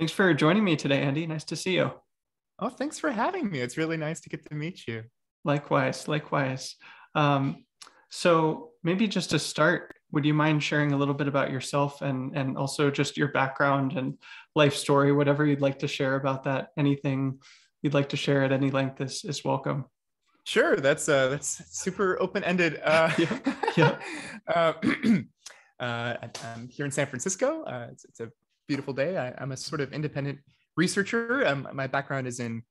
Thanks for joining me today, Andy. Nice to see you. Oh, thanks for having me. It's really nice to get to meet you. Likewise, likewise. Um, so maybe just to start, would you mind sharing a little bit about yourself and and also just your background and life story, whatever you'd like to share about that? Anything you'd like to share at any length is is welcome. Sure, that's uh, that's super open ended. Uh, yeah. yeah. uh, uh, I'm here in San Francisco. Uh, it's, it's, a beautiful day. I, am a sort of independent researcher. Um, my background is in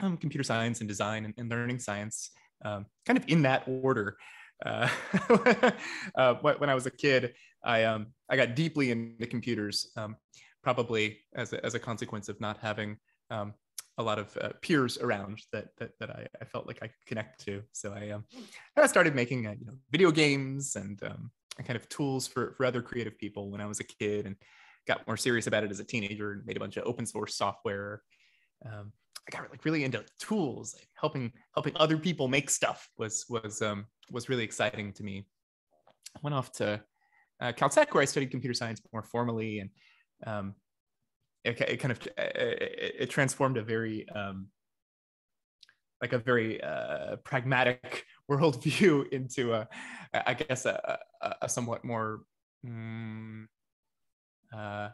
um, computer science and design and, and learning science, um, kind of in that order. Uh, uh, when I was a kid, I um, I got deeply into computers, um, probably as a, as a consequence of not having um, a lot of uh, peers around that that, that I, I, felt like I could connect to. So I um, I started making uh, you know video games and um, kind of tools for for other creative people when I was a kid, and got more serious about it as a teenager and made a bunch of open source software. Um, I got like really into tools, like helping helping other people make stuff was was um, was really exciting to me. I went off to uh, Caltech where I studied computer science more formally, and um, it, it, kind of it, it transformed a very um, like a very uh, pragmatic worldview into a, I guess a, a, a somewhat more um, uh,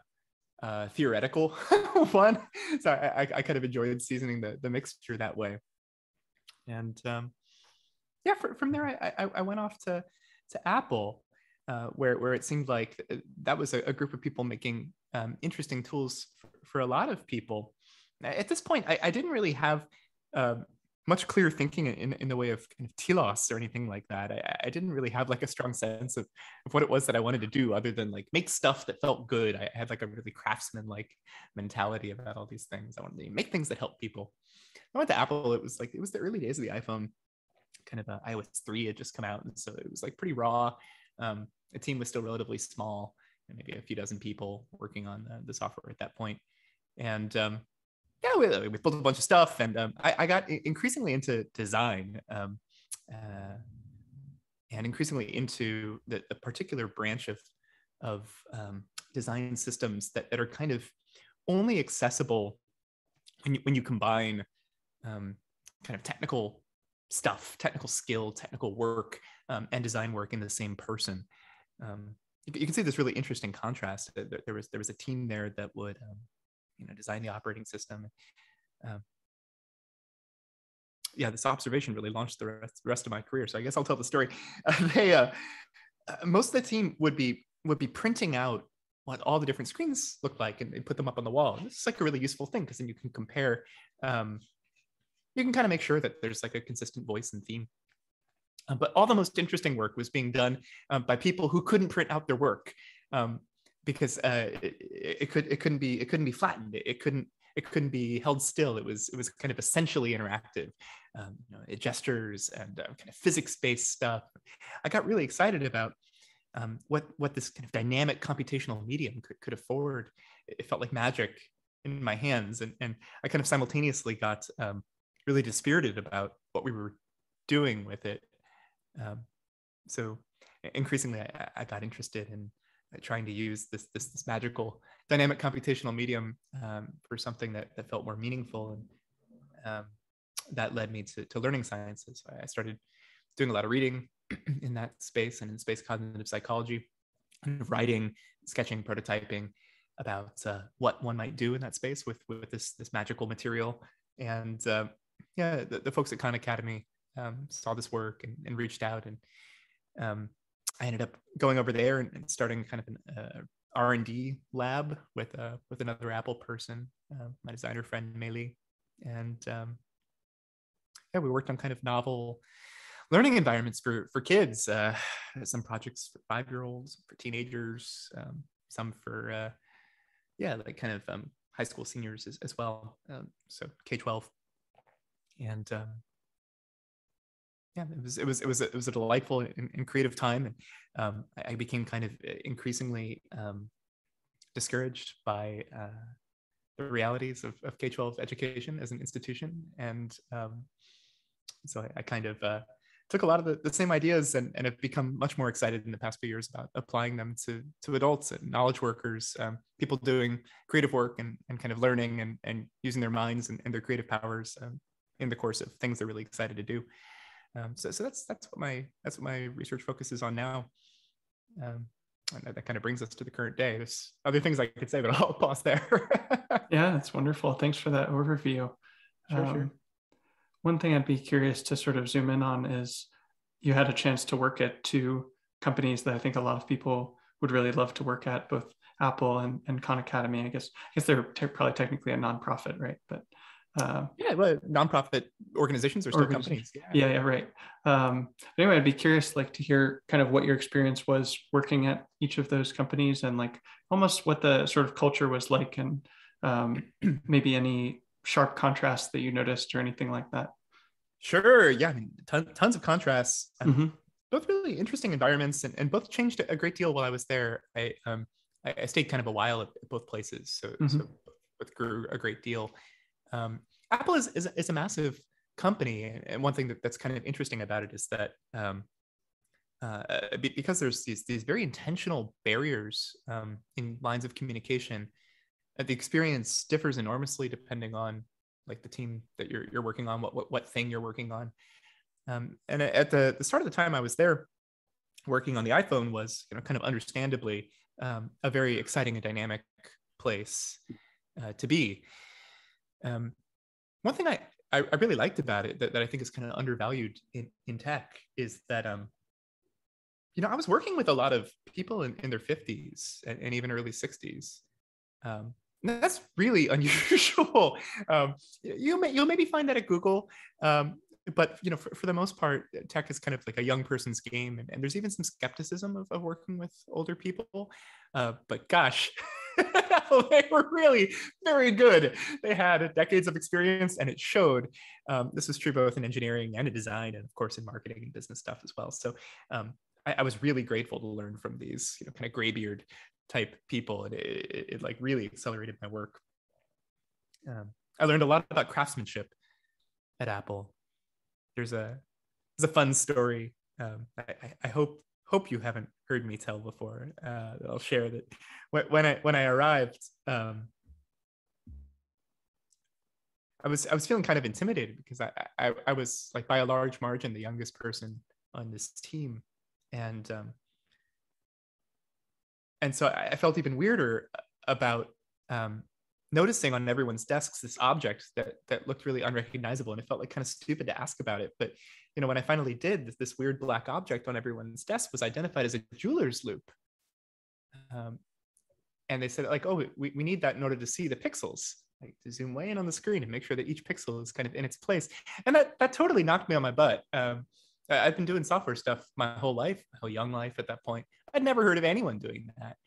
uh, theoretical one. So I, I, kind of enjoyed seasoning the, the mixture that way. And um, yeah, for, from there, I, I, I, went off to, to Apple, uh, where, where it seemed like that was a, a group of people making um, interesting tools for, for, a lot of people. At this point, I, I didn't really have um, much clearer thinking in, in the way of kind of telos or anything like that. I, I didn't really have like a strong sense of, of what it was that I wanted to do other than like make stuff that felt good. I had like a really craftsman like mentality about all these things. I wanted to make things that help people. I went to Apple. It was like, it was the early days of the iPhone, kind of uh, iOS 3 had just come out. And so it was like pretty raw. Um, the team was still relatively small, maybe a few dozen people working on the, the software at that point. And um, yeah, we, we built a bunch of stuff, and um, I, I, got increasingly into design, um, uh, and increasingly into the, the, particular branch of of um, design systems that, that are kind of only accessible when you when you combine um, kind of technical stuff, technical skill, technical work, um, and design work in the same person. Um, you, can see this really interesting contrast. There was there was a team there that would you know design the operating system. Um, yeah this observation really launched the rest, rest of my career so i guess i'll tell the story. Uh, they uh, most of the team would be would be printing out what all the different screens look like and, put them up on the wall. And this is like a really useful thing because then you can compare um, you can kind of make sure that there's like a consistent voice and theme. Uh, but all the most interesting work was being done um, by people who couldn't print out their work. Um, because uh, it, it, could it couldn't be it couldn't be flattened. It, it, couldn't it couldn't be held still. It was it was kind of essentially interactive, um, you know, gestures and uh, kind of physics based stuff. I got really excited about um, what what this kind of dynamic computational medium could, could afford. It felt like magic in my hands, and and I kind of simultaneously got um, really dispirited about what we were doing with it. Um, so increasingly, I, I got interested in trying to use this this, this magical dynamic computational medium um, for something that, that felt more meaningful and um, that led me to, to learning sciences. I started doing a lot of reading in that space and in space cognitive psychology and writing sketching prototyping about uh, what one might do in that space with with this this magical material. And uh, yeah the, the, folks at khan academy um, saw this work and, and reached out and um, I ended up going over there and, and starting kind of an uh, R and D lab with uh, with another Apple person, uh, my designer friend May-Li, and um, yeah, we worked on kind of novel learning environments for for kids. Uh, some projects for five year olds, for teenagers, um, some for uh, yeah, like kind of um, high school seniors as, as well. Um, so K twelve, and um, yeah, it was it was it was a, it was a delightful and, and creative time, and um, I, I, became kind of uh, increasingly um, discouraged by uh, the realities of, of K twelve education as an institution, and um, so I, I kind of uh, took a lot of the, the same ideas and, and have become much more excited in the past few years about applying them to, to adults and knowledge workers, um, people doing creative work and, and kind of learning and, and using their minds and, and their creative powers um, in the course of things they're really excited to do. Um, so, so that's that's what my that's what my research focuses on now. Um, and that, kind of brings us to the current day. There's other things I could say, but I'll pause there. yeah, that's wonderful. Thanks for that overview. Sure, um, sure. One thing I'd be curious to sort of zoom in on is you had a chance to work at two companies that I think a lot of people would really love to work at, both Apple and, and Khan Academy. I guess I guess they're te- probably technically a nonprofit, right? But uh, yeah, well, nonprofit organizations are still companies. Yeah, yeah, yeah right. Um, anyway, I'd be curious, like, to hear kind of what your experience was working at each of those companies, and like almost what the sort of culture was like, and um, maybe any sharp contrasts that you noticed or anything like that. Sure. Yeah, I mean, ton, tons of contrasts. Mm-hmm. Both really interesting environments, and, and both changed a great deal while I was there. I um, I, I stayed kind of a while at both places, so, mm-hmm. so both grew a great deal. Um, Apple is, is, is, a massive company. And one thing that, that's kind of interesting about it is that um, uh, because there's these, these very intentional barriers um, in lines of communication, uh, the experience differs enormously depending on like the team that you're, you're working on, what, what, what thing you're working on. Um, and at the, the start of the time I was there working on the iPhone was, you know, kind of understandably um, a very exciting and dynamic place uh, to be. Um, one thing I, I, really liked about it that, that I think is kind of undervalued in, in tech is that, um, you know, I was working with a lot of people in, in their 50s and, and even early 60s. Um, that's really unusual. Um, you may, you'll maybe find that at Google, um, but you know, for, for the most part, tech is kind of like a young person's game, and, and there's even some skepticism of, of working with older people. Uh, but gosh, they were really very good. They had decades of experience and it showed. Um, this was true both in engineering and in design, and of course in marketing and business stuff as well. So um, I, I, was really grateful to learn from these, you know, kind of graybeard type people. And it, it, it like really accelerated my work. Um, I learned a lot about craftsmanship at Apple. There's a there's a fun story. Um, I, I, hope hope you haven't heard me tell before. Uh, I'll share that when I when I arrived, um, I was I was feeling kind of intimidated because I, I, I was like by a large margin the youngest person on this team, and um, and so I felt even weirder about um, noticing on everyone's desks this object that that looked really unrecognizable, and it felt like kind of stupid to ask about it, but you know, when I finally did, this, this weird black object on everyone's desk was identified as a jeweler's loupe. Um, and they said like, oh, we, we need that in order to see the pixels, like to zoom way in on the screen and make sure that each pixel is kind of in its place. And that, that totally knocked me on my butt. Um, I've been doing software stuff my whole life, my whole young life at that point. I'd never heard of anyone doing that.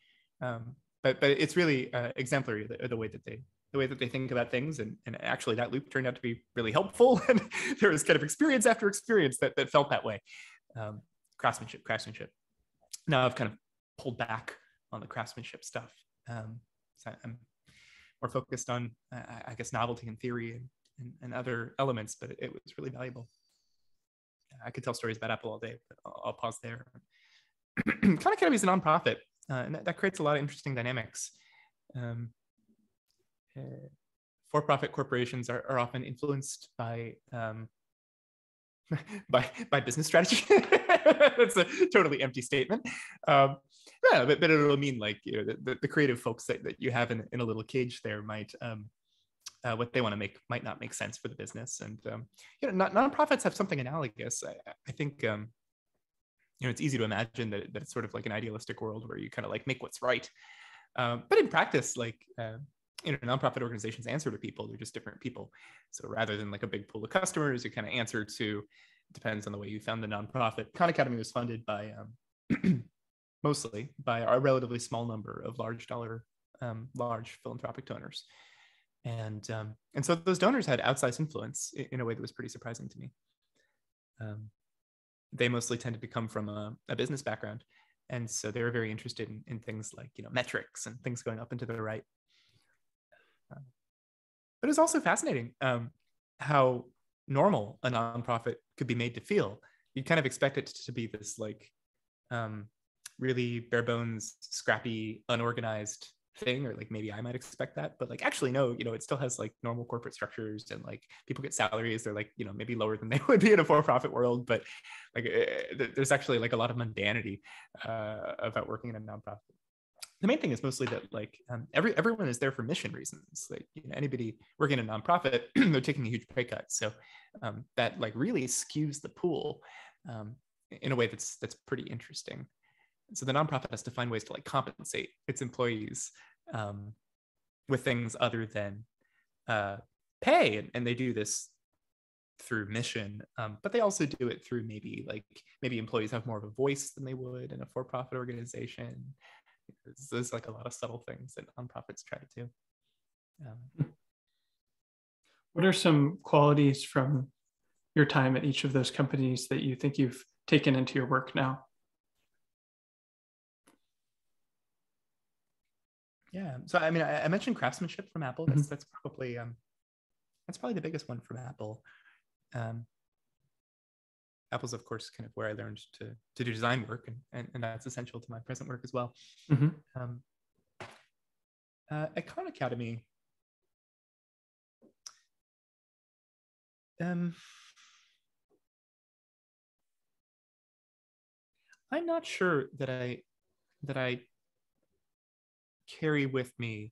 Um, but, but it's really uh, exemplary the, the way that they the way that they think about things. And, and actually, that loupe turned out to be really helpful. And there was kind of experience after experience that, that felt that way. Um, craftsmanship, craftsmanship. Now I've kind of pulled back on the craftsmanship stuff. Um, so I'm more focused on, uh, I guess, novelty and theory and, and, and other elements, but it, it, was really valuable. I could tell stories about Apple all day, but I'll, I'll pause there. Khan Academy is a nonprofit, uh, and that, that, creates a lot of interesting dynamics. Um, for-profit corporations are, are often influenced by um, by by business strategy. That's a totally empty statement. Um, yeah, but, but it'll mean like you know the, the creative folks that, that you have in, in a little cage there might um, uh, what they want to make might not make sense for the business. And um, you know, non- nonprofits have something analogous. I, I think um, you know it's easy to imagine that, that it's sort of like an idealistic world where you kind of like make what's right. Um, but in practice, like uh, you know nonprofit organizations answer to people they're just different people. So rather than like a big pool of customers you kind of answer to depends on the way you found the nonprofit. Khan academy was funded by um, mostly by a relatively small number of large dollar um, large philanthropic donors. And um, and so those donors had outsized influence in, a way that was pretty surprising to me. Um, they mostly tended to come from a, a business background. And so they were very interested in, in things like you know metrics and things going up and to the right but it's also fascinating um, how normal a nonprofit could be made to feel. you kind of expect it to be this like um, really bare bones, scrappy, unorganized thing, or like maybe I might expect that, but like actually no, you know, it still has like normal corporate structures and like people get salaries. They're like you know maybe lower than they would be in a for-profit world, but like uh, there's actually like a lot of mundanity uh, about working in a nonprofit. The main thing is mostly that like um, every everyone is there for mission reasons. Like you know, anybody working in a nonprofit, they're taking a huge pay cut, so um, that like really skews the pool um, in a way that's that's pretty interesting. So the nonprofit has to find ways to like compensate its employees um, with things other than uh, pay and, and, they do this through mission um, but they also do it through maybe like maybe employees have more of a voice than they would in a for-profit organization there's, there's like a lot of subtle things that nonprofits try to do um, what are some qualities from your time at each of those companies that you think you've taken into your work now Yeah. So I mean, I, I mentioned craftsmanship from Apple. That's mm-hmm. that's probably um, that's probably the biggest one from Apple. Um, Apple's of course kind of where I learned to to do design work, and and, and that's essential to my present work as well. Mm-hmm. Um, uh, at Khan Academy, um, I'm not sure that I that I carry with me.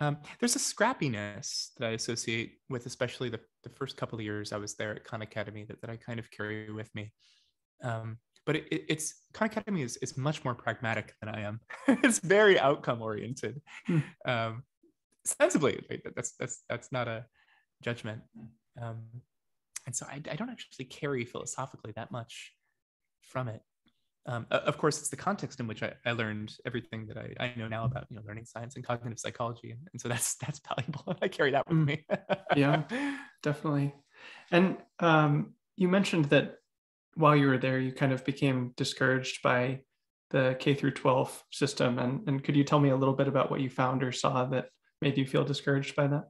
Um, there's a scrappiness that I associate with, especially the, the first couple of years I was there at Khan Academy, that, that I kind of carry with me. Um, but it, it, it's Khan Academy is, is much more pragmatic than I am. it's very outcome oriented, hmm. um, sensibly. That's that's that's not a judgment. Um, and so I, I don't actually carry philosophically that much from it um, of course, it's the context in which I, I learned everything that I, I, know now about you know learning science and cognitive psychology, and, and so that's that's valuable. I carry that with mm. me. yeah, definitely. And um, you mentioned that while you were there, you kind of became discouraged by the K through 12 system, and and could you tell me a little bit about what you found or saw that made you feel discouraged by that?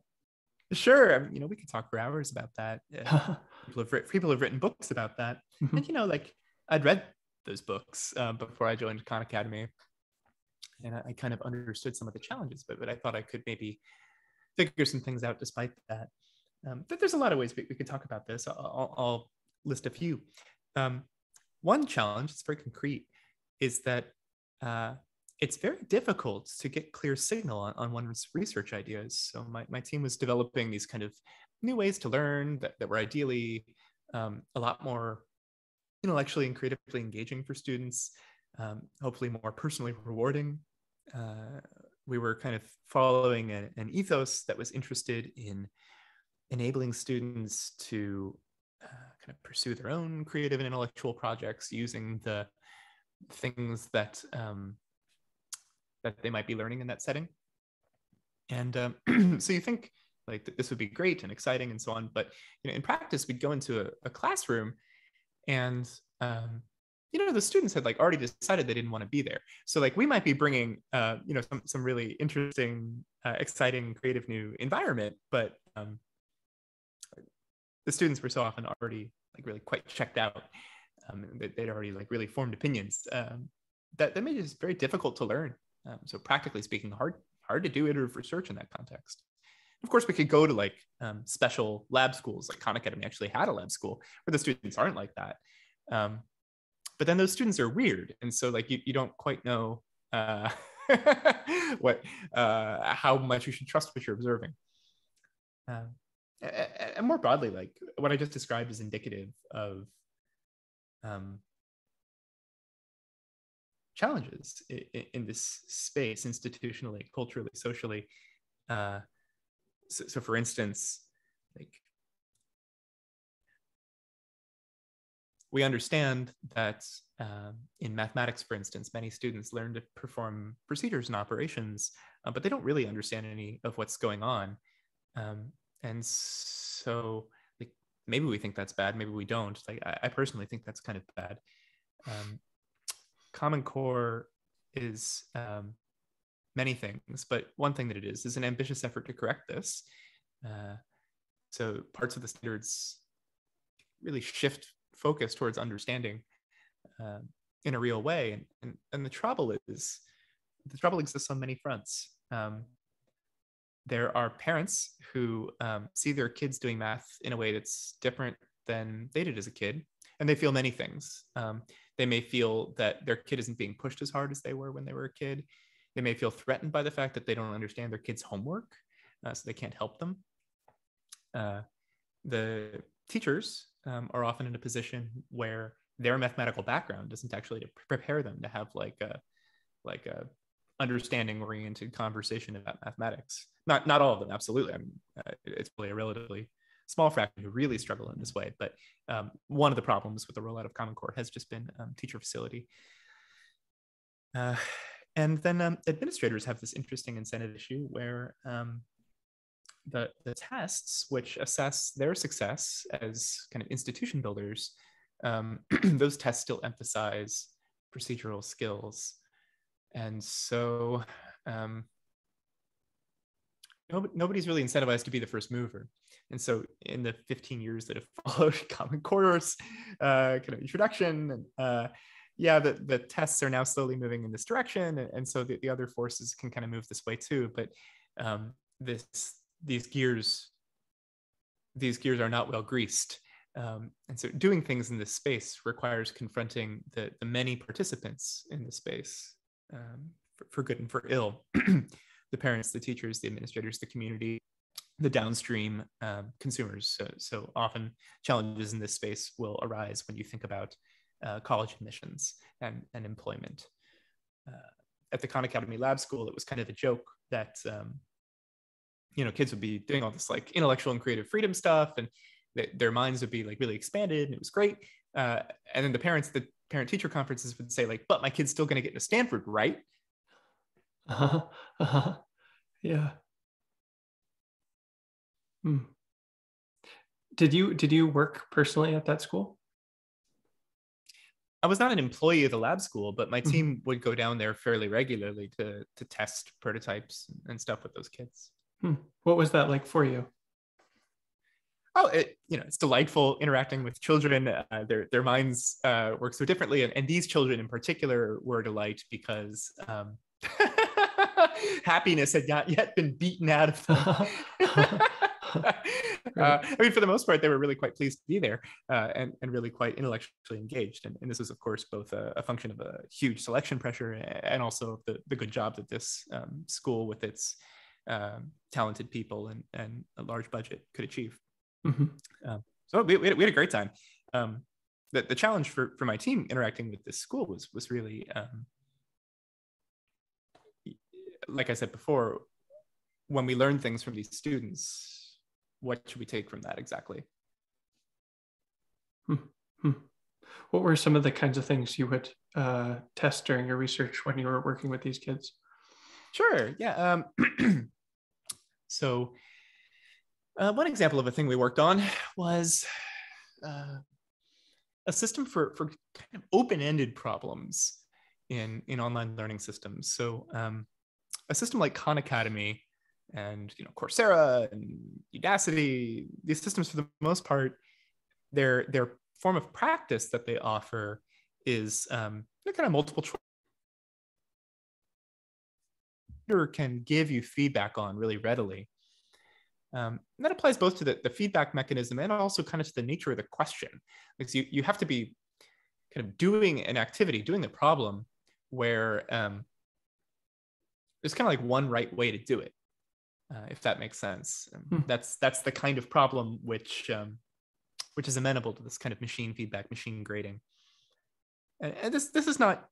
Sure. I mean, you know, we could talk for hours about that. Uh, people have people have written books about that, mm-hmm. and you know, like I'd read those books um, before I joined Khan Academy. And I, I, kind of understood some of the challenges, but, but I thought I could maybe figure some things out despite that. Um, but there's a lot of ways we, we could talk about this. I'll, I'll list a few. Um, one challenge, it's very concrete, is that uh, it's very difficult to get clear signal on, on one's research ideas. So my, my team was developing these kind of new ways to learn that, that were ideally um, a lot more intellectually and creatively engaging for students, um, hopefully more personally rewarding. Uh, we were kind of following a, an ethos that was interested in enabling students to uh, kind of pursue their own creative and intellectual projects using the things that um, that they might be learning in that setting. And um, so you think like this would be great and exciting and so on, but you know, in practice, we'd go into a, a classroom and um, you know the students had like already decided they didn't want to be there. So like we might be bringing uh, you know some, some really interesting uh, exciting creative new environment but um, the students were so often already like really quite checked out um, they'd already like really formed opinions um, that, that made it very difficult to learn. Um, so practically speaking hard hard to do iterative research in that context of course, we could go to like um, special lab schools, like Khan Academy actually had a lab school where the students aren't like that. Um, but then those students are weird, and so like you, you don't quite know uh, what uh, how much you should trust what you're observing. Um, and more broadly, like what I just described is indicative of um, challenges in, in, this space, institutionally, culturally, socially. Uh, so, so for instance, like we understand that uh, in mathematics, for instance, many students learn to perform procedures and operations, uh, but they don't really understand any of what's going on. Um, and so, like, maybe we think that's bad, maybe we don't. Like, I, I personally think that's kind of bad. Um, Common Core is um, many things, but one thing that it is is an ambitious effort to correct this. Uh, so parts of the standards really shift focus towards understanding uh, in a real way. And, and, and the trouble is, the trouble exists on many fronts. Um, there are parents who um, see their kids doing math in a way that's different than they did as a kid, and they feel many things. Um, they may feel that their kid isn't being pushed as hard as they were when they were a kid. They may feel threatened by the fact that they don't understand their kids' homework, uh, so they can't help them. Uh, the teachers um, are often in a position where their mathematical background doesn't actually prepare them to have like a like a understanding oriented conversation about mathematics. Not not all of them absolutely. I mean uh, it's really a relatively small fraction who really struggle in this way but um, one of the problems with the rollout of common core has just been um, teacher facility. Uh, and then um, administrators have this interesting incentive issue where um, the, the tests which assess their success as kind of institution builders um, those tests still emphasize procedural skills. And so um, nobody, nobody's really incentivized to be the first mover. And so in the 15 years that have followed common core's uh, kind of introduction uh, yeah the, the tests are now slowly moving in this direction and, and so the, the other forces can kind of move this way too but um, this these gears these gears are not well greased um, and so doing things in this space requires confronting the, the many participants in the space um, for, for, good and for ill. The parents the teachers the administrators the community the downstream um, consumers. So, so often challenges in this space will arise when you think about uh, college admissions and, and employment uh, at the khan academy lab school it was kind of a joke that um, you know kids would be doing all this like intellectual and creative freedom stuff and th- their minds would be like really expanded and it was great uh, and then the parents the parent teacher conferences would say like but my kid's still going to get into stanford right uh-huh. Uh-huh. yeah hmm. did you did you work personally at that school I was not an employee of the lab school, but my mm-hmm. team mm-hmm. would go down there fairly regularly to to test prototypes and stuff with those kids. Hmm. What was that like for you? Oh, it, you know, it's delightful interacting with children. Uh, their their minds uh, work so differently, and, and these children in particular were a delight because um, happiness had not yet been beaten out of them. uh, I mean, for the most part, they were really quite pleased to be there uh, and, and really quite intellectually engaged. And, and this is, of course, both a, a, function of a huge selection pressure and also the, the good job that this um, school, with its um, talented people and, and a large budget could achieve. Mm-hmm. Um, so we, we, had, we, had, a great time. Um, the, the challenge for, for my team interacting with this school was, was really, um, like I said before, when we learn things from these students, what should we take from that exactly? Mm-hmm. What were some of the kinds of things you would uh, test during your research when you were working with these kids? Sure. Yeah. Um, So, uh, one example of a thing we worked on was uh, a system for, for kind of open-ended problems in, in online learning systems. So, um, a system like Khan Academy and you know Coursera and Udacity, these systems for the most part, their their form of practice that they offer is um, kind of multiple choice can give you feedback on really readily. Um, that applies both to the, the feedback mechanism and also kind of to the nature of the question. Because you, you have to be kind of doing an activity, doing a problem where um, there's kind of like one right way to do it, uh, if that makes sense. Um, hmm. That's that's the kind of problem which um, which is amenable to this kind of machine feedback, machine grading. And, and this this is not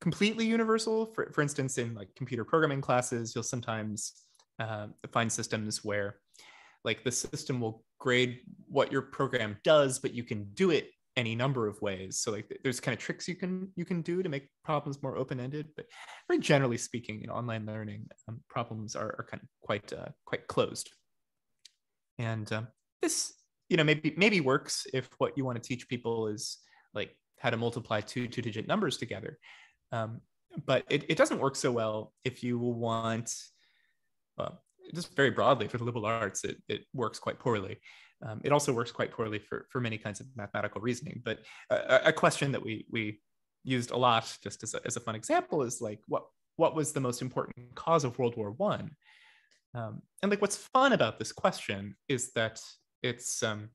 completely universal. For, for instance, in like computer programming classes, you'll sometimes uh, find systems where like the system will grade what your program does, but you can do it any number of ways. So like there's kind of tricks you can you can do to make problems more open-ended. But very generally speaking, in online learning, um, problems are, are kind of quite uh, quite closed. And um, this you know maybe maybe works if what you want to teach people is like how to multiply two two-digit numbers together. Um, but it, it doesn't work so well if you want, well, just very broadly for the liberal arts, it, it works quite poorly. Um, it also works quite poorly for, for many kinds of mathematical reasoning. But a, a question that we, we used a lot, just as a, as a fun example, is like, what, what was the most important cause of World War One? Um, and like, what's fun about this question is that it's um,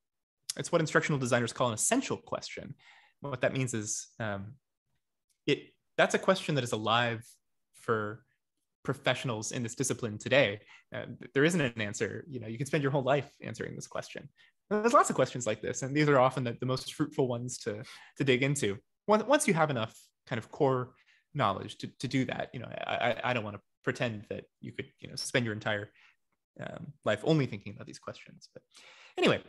it's what instructional designers call an essential question. What that means is um, it that's a question that is alive for professionals in this discipline today. Uh, there isn't an answer. You know, you can spend your whole life answering this question. there's lots of questions like this, and these are often the, the most fruitful ones to to dig into. Once you have enough kind of core knowledge to, to do that, you know, I, I don't want to pretend that you could, you know, spend your entire um, life only thinking about these questions. But anyway,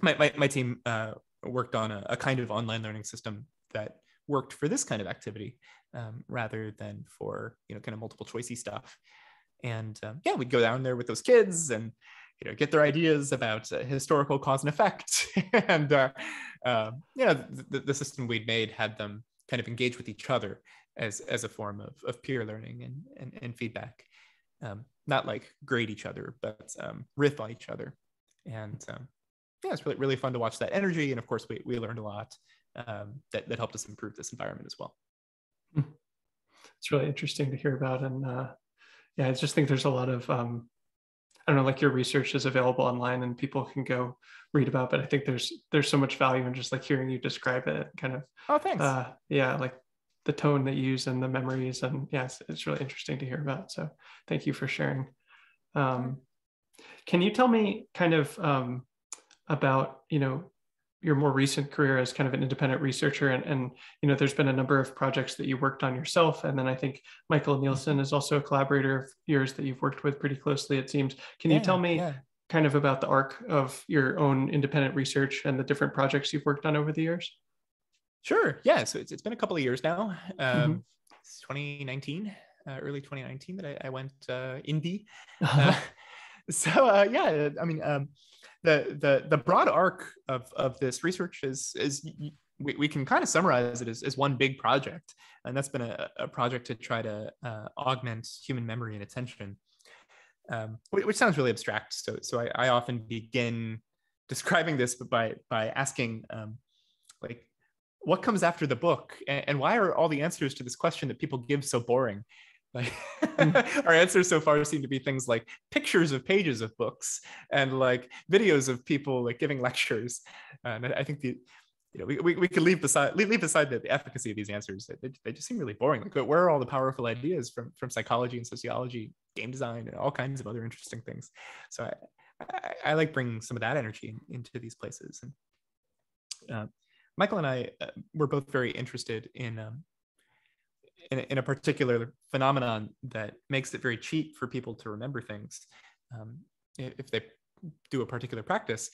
my, my, my team uh, worked on a, a, kind of online learning system that worked for this kind of activity um, rather than for you know kind of multiple choicey stuff. And um, yeah we'd go down there with those kids and you know get their ideas about uh, historical cause and effect. And uh, uh, you know the, the system we'd made had them kind of engage with each other as as a form of, of peer learning and and, and feedback. Um, not like grade each other but um, riff on each other. And um, yeah, it's really really fun to watch that energy, and of course, we we learned a lot um, that that helped us improve this environment as well. Hmm. It's really interesting to hear about, and uh, yeah, I just think there's a lot of um, I don't know, like your research is available online and people can go read about, but I think there's there's so much value in just like hearing you describe it, kind of. Oh, thanks. Uh, yeah, like the tone that you use and the memories, and yes, yeah, it's, it's really interesting to hear about. So thank you for sharing. Um, can you tell me kind of um, about you know your more recent career as kind of an independent researcher and, and you know there's been a number of projects that you worked on yourself and then i think michael nielsen is also a collaborator of yours that you've worked with pretty closely it seems. Can yeah, you tell me yeah. kind of about the arc of your own independent research and the different projects you've worked on over the years? Sure yeah so it's, it's been a couple of years now. Um, mm-hmm. 2019 uh, early 2019 that i, I went uh, indie uh, so uh, yeah i mean um, the the the broad arc of of this research is is we, we can kind of summarize it as, as one big project. And that's been a, a project to try to uh, augment human memory and attention um, which sounds really abstract. So so I, I often begin describing this by by asking um, like what comes after the book? And, and why are all the answers to this question that people give so boring like our answers so far seem to be things like pictures of pages of books and like videos of people like giving lectures. And I think the you know, we, we, we could leave beside leave, leave aside the, the efficacy of these answers. They, they just seem really boring. Like where are all the powerful ideas from from psychology and sociology, game design, and all kinds of other interesting things? So I, I, I like bringing some of that energy into these places. And uh, Michael and I uh, were both very interested in um, in, in a particular phenomenon that makes it very cheap for people to remember things um, if they do a particular practice.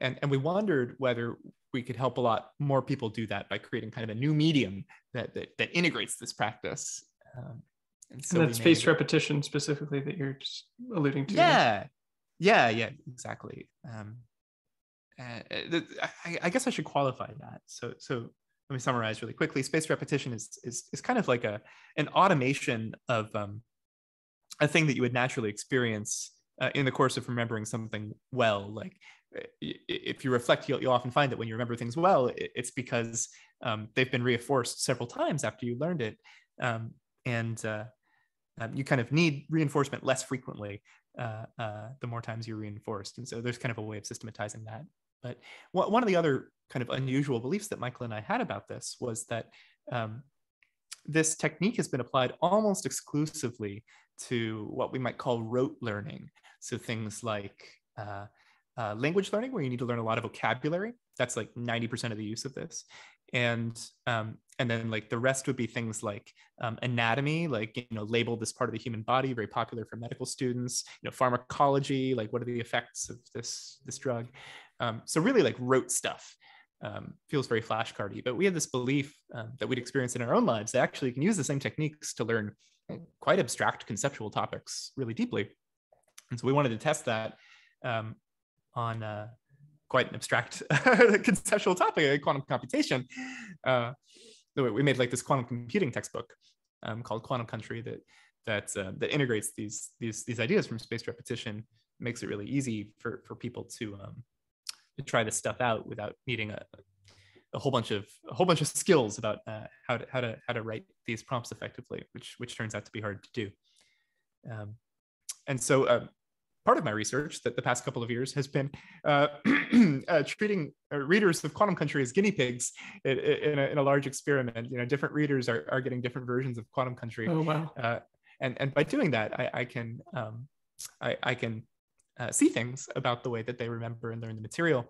And, and we wondered whether we could help a lot more people do that by creating kind of a new medium that, that, that integrates this practice. Um, and, so and that's spaced repetition specifically that you're just alluding to. Yeah. Yeah. Yeah, exactly. Um, uh, I, I, guess I should qualify that. So, so let me summarize really quickly. Spaced repetition is is, is kind of like a an automation of um, a thing that you would naturally experience uh, in the course of remembering something well. Like if you reflect, you'll, you'll often find that when you remember things well, it's because um, they've been reinforced several times after you learned it, um, and uh, um, you kind of need reinforcement less frequently uh, uh, the more times you're reinforced. And so there's kind of a way of systematizing that. But one of the other kind of unusual beliefs that Michael and I had about this was that um, this technique has been applied almost exclusively to what we might call rote learning. So things like uh, uh, language learning, where you need to learn a lot of vocabulary. That's like 90% of the use of this. And um, and then like the rest would be things like um, anatomy, like you know, label this part of the human body, very popular for medical students. You know, pharmacology, like what are the effects of this this drug? Um, so really like rote stuff um, feels very flashcardy. But we had this belief um, that we'd experience in our own lives that actually you can use the same techniques to learn quite abstract conceptual topics really deeply. And so we wanted to test that um, on uh, quite an abstract conceptual topic, quantum computation. Uh, we made like this quantum computing textbook um, called Quantum Country that that uh, that integrates these these these ideas from spaced repetition, makes it really easy for for people to um, to try this stuff out without needing a, a whole bunch of a whole bunch of skills about uh, how to how to how to write these prompts effectively, which which turns out to be hard to do. Um, and so uh, part of my research that the past couple of years has been uh, uh, treating uh, readers of Quantum Country as guinea pigs in, in, a, in, a, large experiment. You know, different readers are, are getting different versions of Quantum Country. Oh wow! Uh, and and by doing that, I, I can um, I, I, can uh, see things about the way that they remember and learn the material,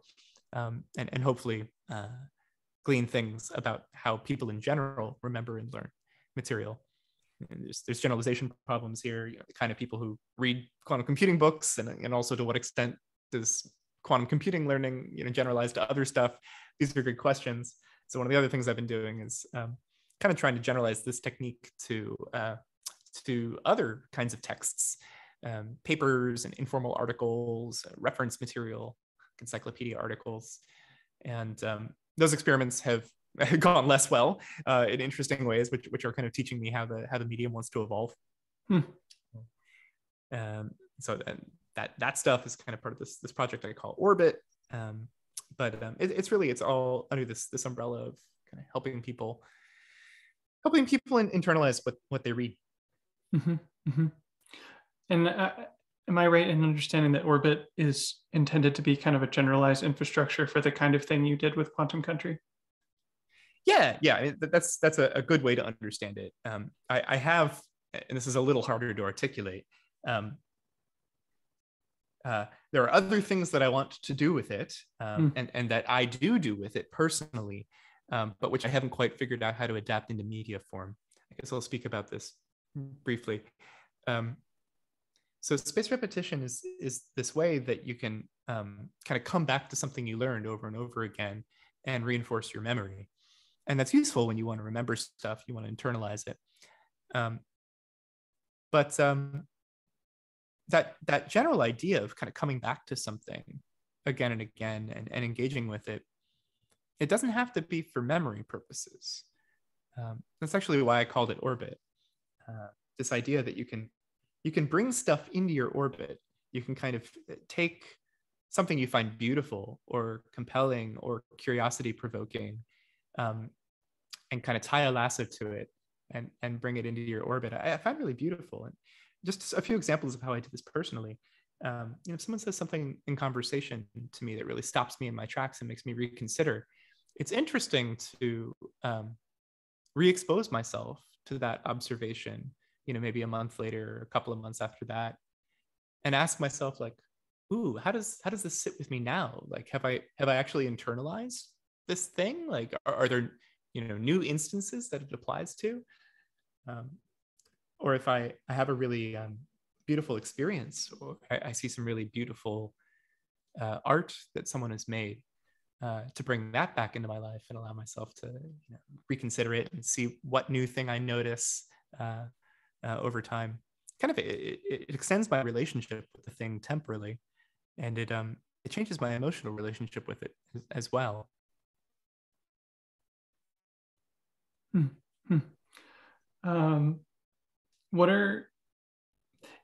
um, and and hopefully uh, glean things about how people in general remember and learn material. And there's, there's generalization problems here, you know, the kind of people who read quantum computing books, and, and also to what extent does quantum computing learning you know, generalize to other stuff? These are good questions. So one of the other things I've been doing is um, kind of trying to generalize this technique to uh, to other kinds of texts, um, papers and informal articles, uh, reference material, encyclopedia articles, and um, those experiments have gone less well uh, in interesting ways, which which are kind of teaching me how the how the medium wants to evolve. Hmm. Um, so that that stuff is kind of part of this this project I call Orbit. Um, but um, it, it's really it's all under this this umbrella of kind of helping people helping people internalize what what they read. Mm-hmm. Mm-hmm. And uh, am I right in understanding that Orbit is intended to be kind of a generalized infrastructure for the kind of thing you did with Quantum Country? Yeah, yeah, that's that's a, a, good way to understand it. Um, I, I, have, and this is a little harder to articulate. Um, uh, there are other things that I want to do with it, um, mm. and and that I do do with it personally, um, but which I haven't quite figured out how to adapt into media form. I guess I'll speak about this briefly. Um, so space repetition is is this way that you can um, kind of come back to something you learned over and over again and reinforce your memory. And that's useful when you want to remember stuff you want to internalize it. Um, but um, that that general idea of kind of coming back to something again and again and, and engaging with it it doesn't have to be for memory purposes. Um, that's actually why i called it orbit. Uh, this idea that you can you can bring stuff into your orbit you can kind of uh, take something you find beautiful or compelling or curiosity provoking um, and kind of tie a lasso to it and and bring it into your orbit I, I find really beautiful and just a few examples of how I do this personally. Um, you know, if someone says something in conversation to me that really stops me in my tracks and makes me reconsider, it's interesting to um, re-expose myself to that observation. You know, maybe a month later, or a couple of months after that, and ask myself like, "Ooh, how does how does this sit with me now? Like, have I have I actually internalized this thing? Like, are, are there you know new instances that it applies to um, or if i i have a really um, beautiful experience or I, I, see some really beautiful uh, art that someone has made uh, to bring that back into my life and allow myself to you know, reconsider it and see what new thing i notice uh, uh over time kind of it, it, extends my relationship with the thing temporally and it um it changes my emotional relationship with it as, well Hmm. Hmm. Um, what are,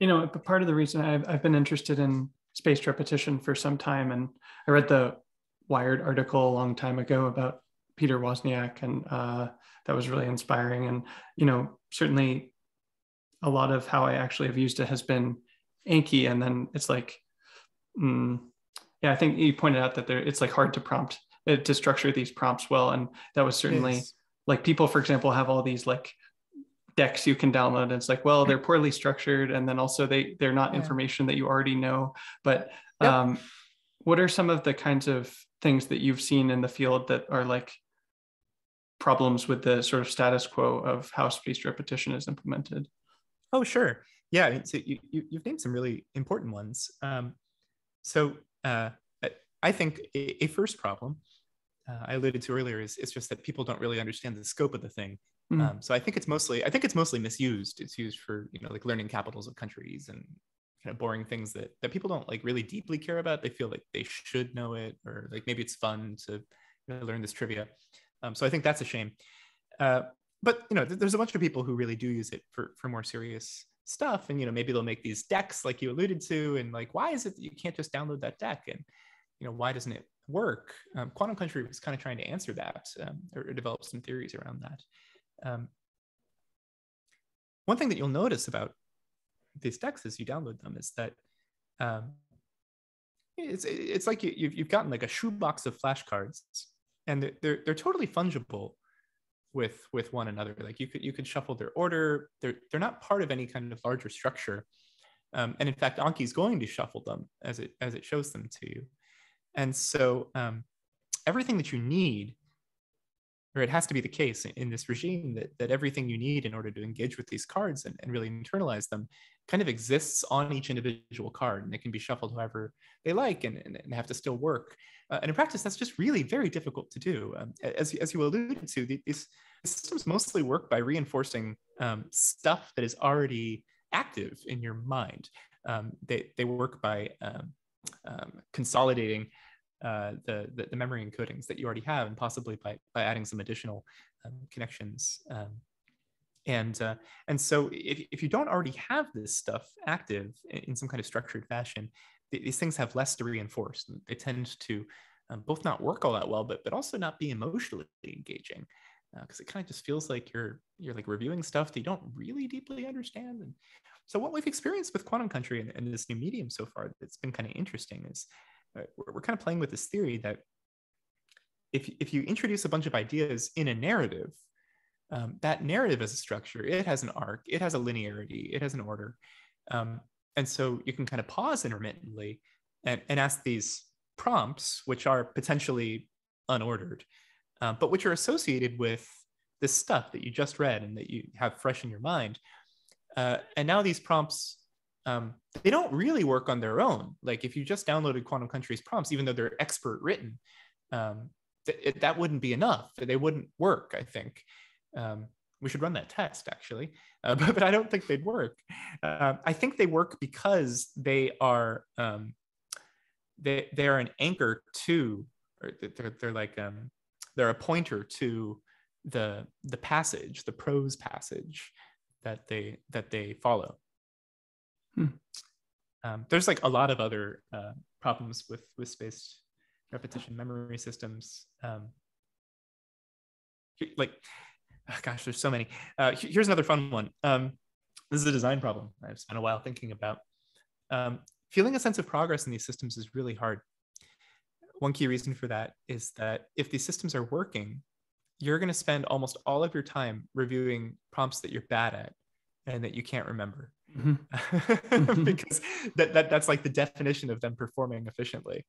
you know, part of the reason I've, I've been interested in spaced repetition for some time, and I read the Wired article a long time ago about Peter Wozniak, and uh, that was really inspiring. And, you know, certainly a lot of how I actually have used it has been Anki, and then it's like, mm, yeah, I think you pointed out that there it's like hard to prompt uh, to structure these prompts well, and that was certainly. Yes like people for example have all these like decks you can download and it's like well they're poorly structured and then also they they're not yeah. information that you already know but yep. um, what are some of the kinds of things that you've seen in the field that are like problems with the sort of status quo of how spaced repetition is implemented oh sure yeah so you, you have named some really important ones um, so uh, i think a, a first problem uh, I alluded to earlier is it's just that people don't really understand the scope of the thing. Mm. Um, so I think it's mostly I think it's mostly misused. It's used for you know like learning capitals of countries and kind of boring things that that people don't like really deeply care about. They feel like they should know it or like maybe it's fun to you know, learn this trivia. Um, so I think that's a shame. Uh, but you know there's a bunch of people who really do use it for for more serious stuff and you know maybe they'll make these decks like you alluded to and like why is it that you can't just download that deck and you know why doesn't it work, um, Quantum Country was kind of trying to answer that um, or, or, develop some theories around that. Um, one thing that you'll notice about these decks as you download them is that um, it's it's like you, you've, you've gotten like a shoebox of flashcards, and they're they're totally fungible with with one another. Like you could you could shuffle their order. They're they're not part of any kind of larger structure. Um, and in fact, Anki is going to shuffle them as it as it shows them to you. And so um, everything that you need, or it has to be the case in this regime that, that everything you need in order to engage with these cards and, and really internalize them kind of exists on each individual card and it can be shuffled however they like and, and, and have to still work. Uh, and in practice, that's just really very difficult to do. Um, as, as you alluded to, these systems mostly work by reinforcing um, stuff that is already active in your mind. Um, they, they work by um, um, consolidating uh, the, the, the memory encodings that you already have, and possibly by by adding some additional um, connections. And uh, and so if, if you don't already have this stuff active in some kind of structured fashion, these things have less to reinforce. They tend to um, both not work all that well, but but also not be emotionally engaging because uh, it kind of just feels like you're you're like reviewing stuff that you don't really deeply understand. And so what we've experienced with Quantum Country and, and this new medium so far that's been kind of interesting is uh, we're, we're kind of playing with this theory that if, if you introduce a bunch of ideas in a narrative, um, that narrative as a structure, it has an arc, it has a linearity, it has an order. Um, and so you can kind of pause intermittently and, and ask these prompts, which are potentially unordered, uh, but which are associated with this stuff that you just read and that you have fresh in your mind. Uh, and now these prompts, um, they don't really work on their own. Like if you just downloaded Quantum Country's prompts, even though they're expert written, um, th- it, that wouldn't be enough. They wouldn't work, I think. Um, we should run that test actually, uh, but, but, I don't think they'd work. Uh, I think they work because they are um, they they are an anchor to, or they're, they're like um, they're a pointer to the the passage, the prose passage that they that they follow. Hmm. Um, there's like a lot of other uh, problems with with spaced repetition memory systems. Um, like, oh gosh, there's so many. Uh, here's another fun one. Um, this is a design problem I've spent a while thinking about. Um, feeling a sense of progress in these systems is really hard. One key reason for that is that if these systems are working, you're going to spend almost all of your time reviewing prompts that you're bad at and that you can't remember mm-hmm. because that, that that's like the definition of them performing efficiently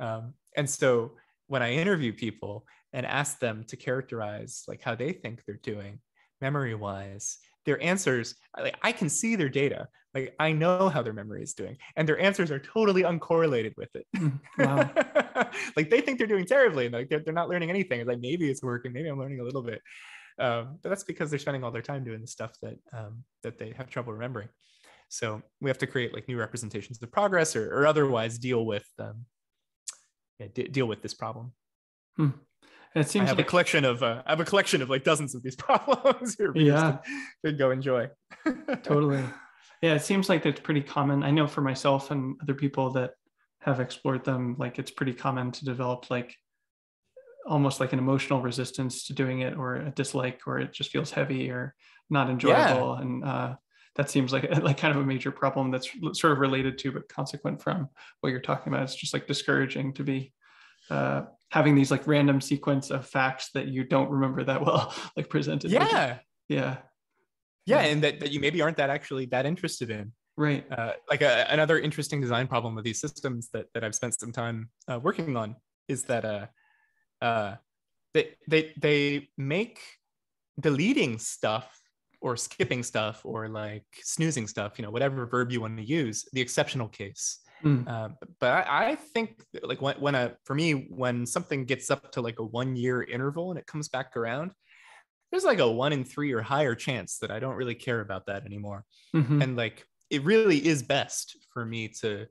um, and so when i interview people and ask them to characterize like how they think they're doing memory wise their answers like i can see their data. Like i know how their memory is doing and their answers are totally uncorrelated with it. Mm, wow. like they think they're doing terribly and like they're, they're not learning anything. It's like maybe it's working maybe i'm learning a little bit. Um, but that's because they're spending all their time doing the stuff that um, that they have trouble remembering. So we have to create like new representations of progress or, or otherwise deal with um, d- deal with this problem hmm. It seems I have like, a collection of uh, I have a collection of like dozens of these problems here. Yeah, could go enjoy. totally. Yeah, it seems like it's pretty common. I know for myself and other people that have explored them, like it's pretty common to develop like almost like an emotional resistance to doing it, or a dislike, or it just feels heavy or not enjoyable. Yeah. And uh, that seems like like kind of a major problem that's sort of related to but consequent from what you're talking about. It's just like discouraging to be uh, having these like random sequence of facts that you don't remember that well, like presented. Yeah. Yeah. Yeah. And that, that you maybe aren't that actually that interested in. Right. Uh, like a, another interesting design problem with these systems that, that I've spent some time uh, working on is that uh, uh, they, they, they make deleting stuff or skipping stuff or like snoozing stuff, you know, whatever verb you want to use, the exceptional case. Mm. Uh, but I, I, think like when, when a for me when something gets up to like a one year interval and it comes back around, there's like a one in three or higher chance that I don't really care about that anymore. Mm-hmm. And like it really is best for me to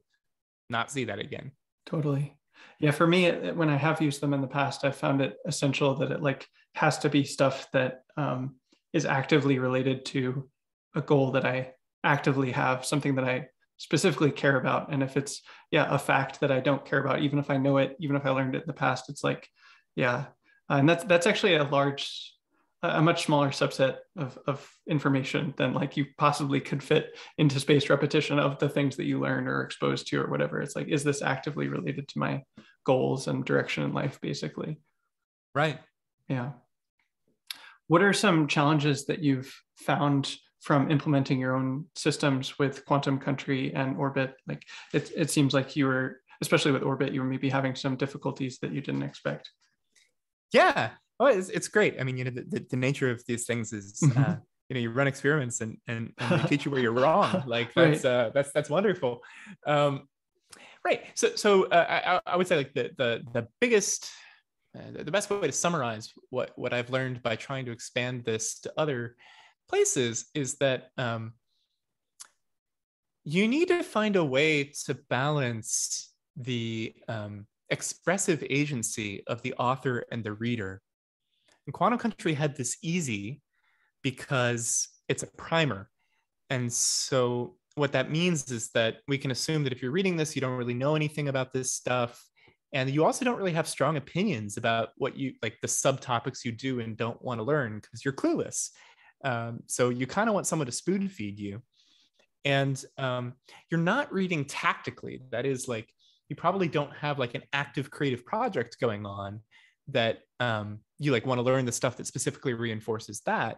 not see that again. Totally. Yeah, for me, when I have used them in the past, I found it essential that it like has to be stuff that um, is actively related to a goal that I actively have, something that I specifically care about. And if it's yeah a fact that i don't care about even if i know it even if i learned it in the past it's like yeah. Uh, and that's that's actually a large a much smaller subset of, of information than like you possibly could fit into spaced repetition of the things that you learn or exposed to or whatever. It's like is this actively related to my goals and direction in life basically? Right. Yeah what are some challenges that you've found from implementing your own systems with quantum country and orbit? Like it, it seems like you were especially with orbit you were maybe having some difficulties that you didn't expect. Yeah. Oh it's, it's great. I mean you know the, the nature of these things is uh, mm-hmm. you know you run experiments and and, and they teach you where you're wrong. Like that's right. uh, that's that's wonderful. Um, right. So so uh, I, I would say like the the the biggest uh, the best way to summarize what what i've learned by trying to expand this to other places is that um, you need to find a way to balance the um, expressive agency of the author and the reader. And Quantum Country had this easy because it's a primer. And so what that means is that we can assume that if you're reading this, you don't really know anything about this stuff. And you also don't really have strong opinions about what you like the subtopics you do and don't want to learn because you're clueless. Um, so you kind of want someone to spoon feed you. And um, you're not reading tactically. That is like, you probably don't have like an active creative project going on that um, you like want to learn the stuff that specifically reinforces that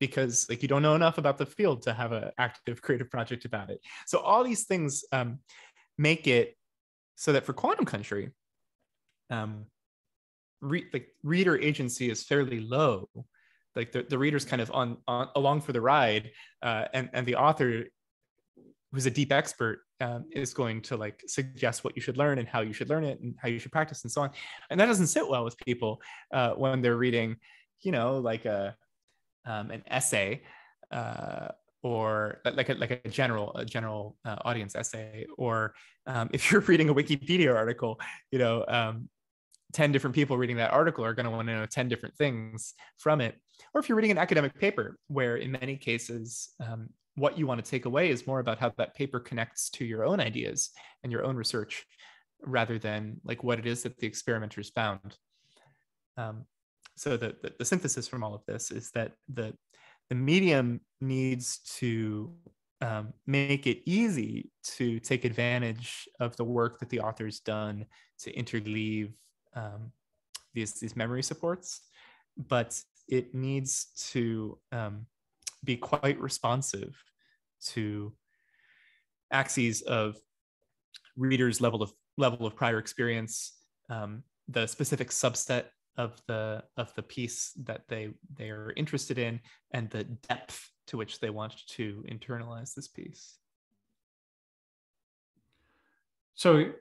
because like you don't know enough about the field to have an active creative project about it. So all these things um, make it so that for quantum country, um, re- like reader agency is fairly low. Like the, the reader's kind of on, on along for the ride uh, and and the author who's a deep expert um, is going to like suggest what you should learn and how you should learn it and how you should practice and so on. And that doesn't sit well with people uh, when they're reading you know like a um, an essay uh, or like a, like a general a general uh, audience essay or um, if you're reading a wikipedia article you know um, 10 different people reading that article are going to want to know 10 different things from it. Or if you're reading an academic paper, where in many cases, um, what you want to take away is more about how that paper connects to your own ideas and your own research rather than like what it is that the experimenters found. Um, so the, the, the synthesis from all of this is that the, the medium needs to um, make it easy to take advantage of the work that the author's done to interleave um, these these memory supports, but it needs to um, be quite responsive to axes of readers' level of level of prior experience, um, the specific subset of the of the piece that they they are interested in, and the depth to which they want to internalize this piece. So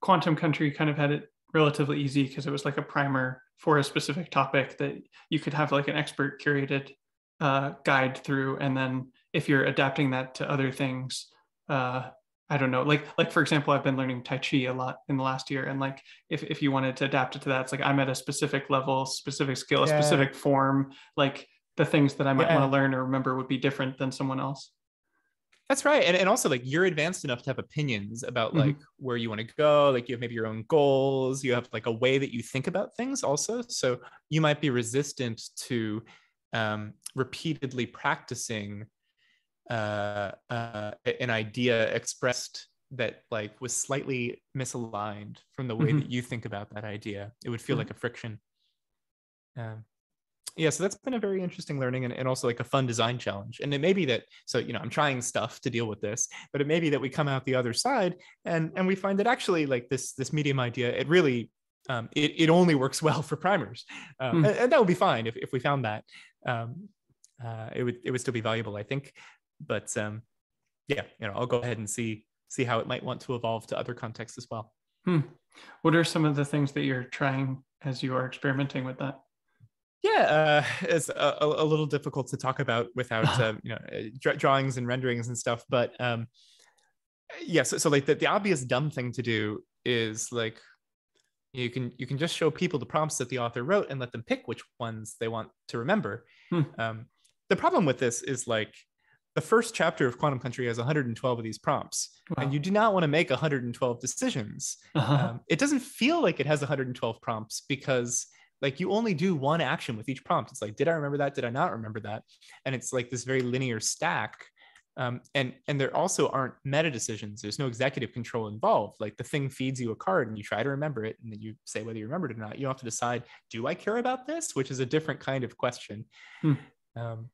quantum country kind of had it relatively easy because it was like a primer for a specific topic that you could have like an expert curated uh, guide through and then if you're adapting that to other things uh, i don't know like like for example i've been learning tai chi a lot in the last year and like if, if you wanted to adapt it to that it's like i'm at a specific level specific skill yeah. a specific form like the things that i might yeah. want to learn or remember would be different than someone else that's right. And, and also like you're advanced enough to have opinions about like mm-hmm. where you want to go. Like you have maybe your own goals. You have like a way that you think about things also. So you might be resistant to um, repeatedly practicing uh, uh, an idea expressed that like was slightly misaligned from the way mm-hmm. that you think about that idea. It would feel mm-hmm. like a friction. Um, yeah so that's been a very interesting learning and, and also like a fun design challenge. And it may be that so you know i'm trying stuff to deal with this but it may be that we come out the other side and and we find that actually like this this medium idea it really um, it, it only works well for primers. Um, mm. and, and, that would be fine if, if we found that. Um, uh, it would it would still be valuable i think. But um, yeah you know i'll go ahead and see see how it might want to evolve to other contexts as well. Hmm. what are some of the things that you're trying as you are experimenting with that yeah, uh, it's a, a, little difficult to talk about without uh, you know uh, drawings and renderings and stuff. But um, yeah, so, so like the, the obvious dumb thing to do is like you can you can just show people the prompts that the author wrote and let them pick which ones they want to remember. Hmm. Um, the problem with this is like the first chapter of Quantum Country has 112 of these prompts, Wow. and you do not want to make 112 decisions. Uh-huh. Um, it doesn't feel like it has 112 prompts because like you only do one action with each prompt. It's like, did I remember that? Did I not remember that? And it's like this very linear stack. Um, and and there also aren't meta decisions. There's no executive control involved. Like the thing feeds you a card, and you try to remember it, and then you say whether you remembered it or not. You don't have to decide, do I care about this? Which is a different kind of question. Hmm. Um,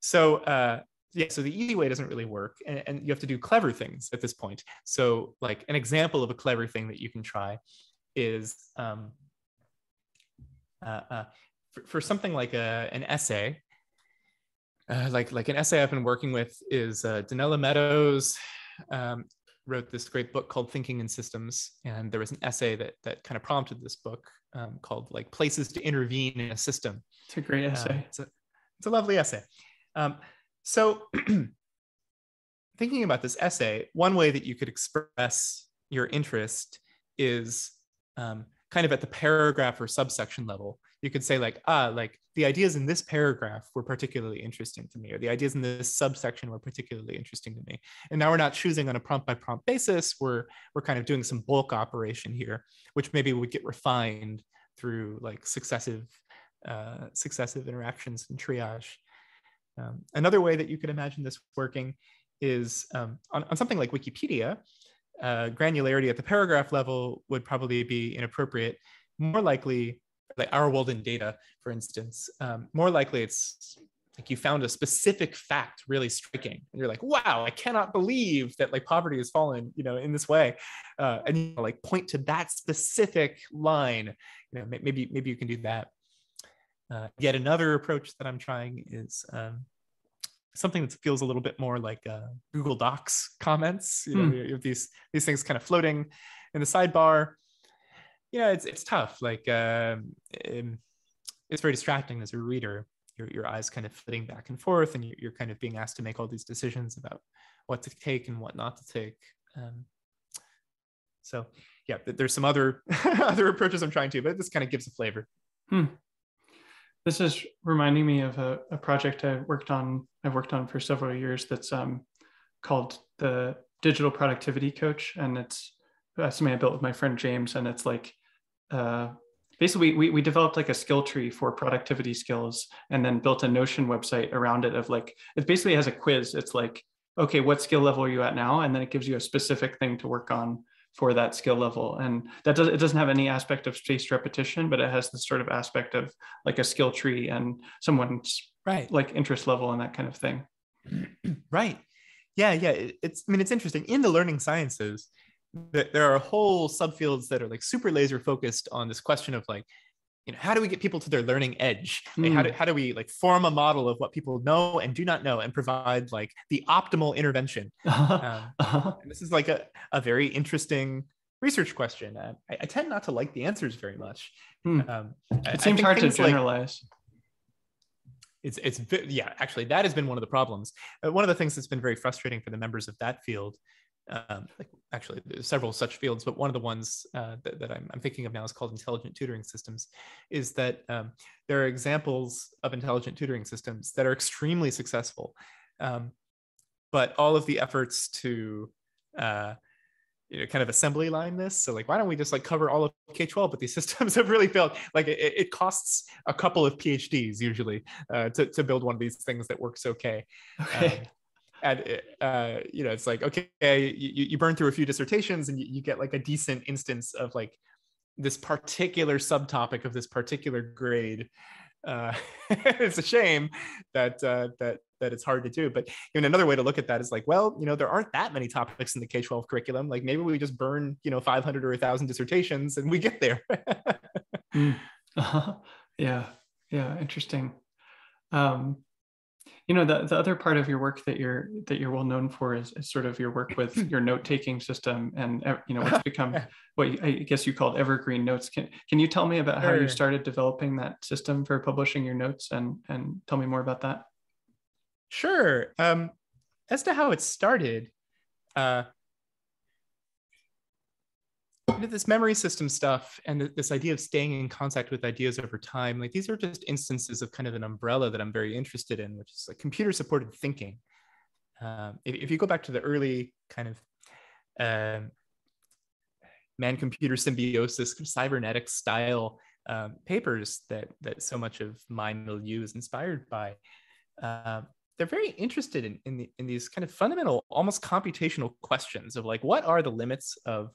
so uh, yeah, so the easy way doesn't really work, and, and you have to do clever things at this point. So like an example of a clever thing that you can try is um, uh, uh, for, for something like a, an essay. Uh, like like an essay I've been working with is uh, Donella Meadows um, wrote this great book called Thinking in Systems, and there was an essay that that kind of prompted this book um, called like Places to Intervene in a System. it's a great Uh, essay. it's, a, it's a lovely essay. Um, so, thinking about this essay, one way that you could express your interest is um, kind of at the paragraph or subsection level. You could say, like, ah, like the ideas in this paragraph were particularly interesting to me, or the ideas in this subsection were particularly interesting to me. And now we're not choosing on a prompt by prompt basis. We're we're kind of doing some bulk operation here, which maybe would get refined through like successive uh, successive interactions and triage. Um, another way that you could imagine this working is um, on, on something like Wikipedia, uh, granularity at the paragraph level would probably be inappropriate. More likely, like Our World in Data, for instance, um, more likely it's like you found a specific fact really striking, and you're like, "Wow, I cannot believe that like poverty has fallen, you know, in this way," uh, and you know, like point to that specific line. You know, maybe maybe you can do that. Uh, yet another approach that I'm trying is um, something that feels a little bit more like uh, Google Docs comments. You know, Hmm. you have these these things kind of floating in the sidebar. Yeah, it's it's tough. Like um, um, it's very distracting as a reader. Your your eyes kind of flitting back and forth, and you- you're kind of being asked to make all these decisions about what to take and what not to take. Um, so yeah, there's some other other approaches I'm trying to, but this kind of gives a flavor. This is reminding me of a, a project I worked on. I've worked on for several years. That's um, called the Digital Productivity Coach, and it's uh, something I built with my friend James. And it's like uh, basically we, we developed like a skill tree for productivity skills, and then built a Notion website around it. Of like it basically has a quiz. It's like okay, what skill level are you at now, and then it gives you a specific thing to work on for that skill level. And that does it doesn't have any aspect of spaced repetition but it has this sort of aspect of like a skill tree and someone's Right. like interest level and that kind of thing. Right. Yeah yeah. It's i mean it's interesting. In the learning sciences that there are whole subfields that are like super laser focused on this question of like you know how do we get people to their learning edge? Like how, do, how do we like form a model of what people know and do not know and provide like the optimal intervention? Um, Uh-huh. and this is like a, a very interesting research question. Uh, I, I tend not to like the answers very much. Hmm. um, I- I it seems think hard to things like- generalize. It's it's yeah actually that has been one of the problems. Uh, one of the things that's been very frustrating for the members of that field um, like actually there's several such fields but one of the ones uh, that, that I'm, I'm thinking of now is called intelligent tutoring systems is that um, there are examples of intelligent tutoring systems that are extremely successful um, but all of the efforts to uh, you know, kind of assembly line this. So like, why don't we just like cover all of K-12? But these systems have really failed. Like it, it costs a couple of PhDs usually uh, to, to build one of these things that works okay. okay Um, and uh, you know, it's like, okay, you, you burn through a few dissertations and you, you get like a decent instance of like this particular subtopic of this particular grade. Uh, it's a shame that uh, that that it's hard to do. But even another way to look at that is like, well, you know, there aren't that many topics in the K-12 curriculum. Like maybe we just burn, you know, 500 or 1,000 dissertations and we get there. Mm. Uh-huh. yeah yeah interesting um you know the, the other part of your work that you're that you're well known for is, is sort of your work with your note taking system and you know what's become what you- I guess you called evergreen notes. Can can you tell me about how you started developing that system for publishing your notes and and tell me more about that? Sure. Um, as to how it started, uh, you know, this memory system stuff and th- this idea of staying in contact with ideas over time, like these are just instances of kind of an umbrella that I'm very interested in, which is like computer supported thinking. um, if, if, you go back to the early kind of um, man computer symbiosis cybernetic style um, papers that that so much of my milieu is inspired by uh, they're very interested in in, the, in these kind of fundamental almost computational questions of like what are the limits of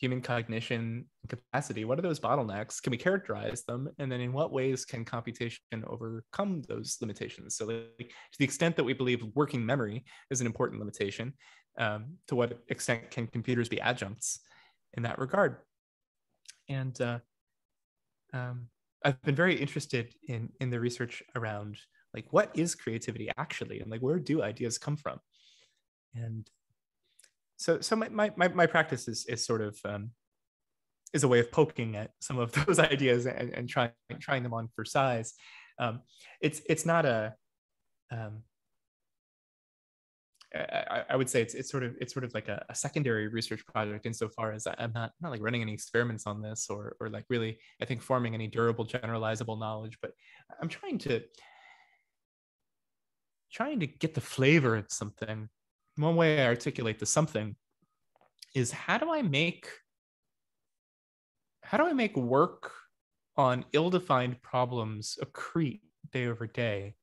human cognition capacity what are those bottlenecks? Can we characterize them? And then in what ways can computation overcome those limitations? So like, to the extent that we believe working memory is an important limitation um, to what extent can computers be adjuncts in that regard? And uh, um, i've been very interested in in the research around like what is creativity actually? And like where do ideas come from? And so so my my my, practice is is sort of um, is a way of poking at some of those ideas and, and trying trying them on for size. Um, it's it's not a um, I, I, would say it's, it's sort of it's sort of like a, a, secondary research project insofar as I'm not not like running any experiments on this or or like really I think forming any durable generalizable knowledge, but I'm trying to trying to get the flavor of something one way I articulate the something is how do I make how do I make work on ill-defined problems accrete day over day?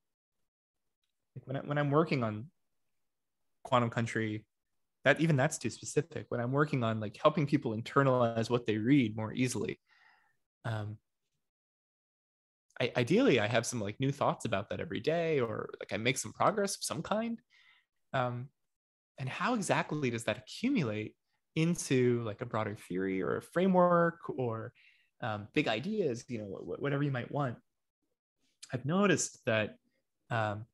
Like when, I, when I'm working on quantum country, that even that's too specific. When I'm working on like helping people internalize what they read more easily, um, I, ideally I have some like new thoughts about that every day, or like I make some progress of some kind. Um, and how exactly does that accumulate into like a broader theory or a framework or um, big ideas you know whatever you might want? I've noticed that um,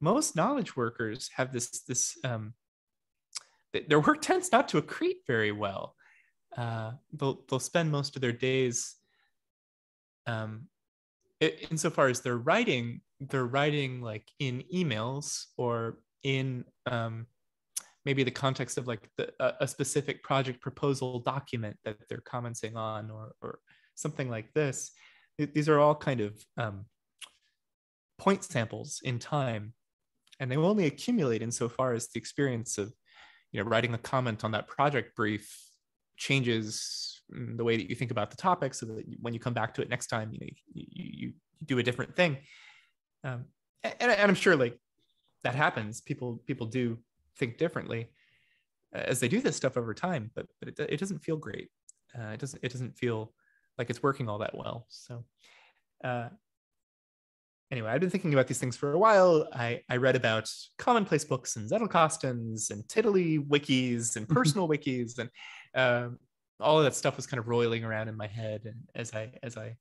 most knowledge workers have this this um, their work tends not to accrete very well. Uh, they'll, they'll spend most of their days um, insofar as they're writing they're writing like in emails or in um, maybe the context of like the, a, specific project proposal document that they're commenting on or, or something like this these are all kind of um, point samples in time and they will only accumulate insofar as the experience of you know writing a comment on that project brief changes the way that you think about the topic so that when you come back to it next time you know you, you, you do a different thing. Um, and, and i'm sure like that happens. People people do think differently uh, as they do this stuff over time, but but it, it doesn't feel great. Uh, it doesn't it doesn't feel like it's working all that well. So uh, anyway, I've been thinking about these things for a while. I, I read about commonplace books and Zettelkastens and TiddlyWikis and personal wikis and um, all of that stuff was kind of roiling around in my head and as I as I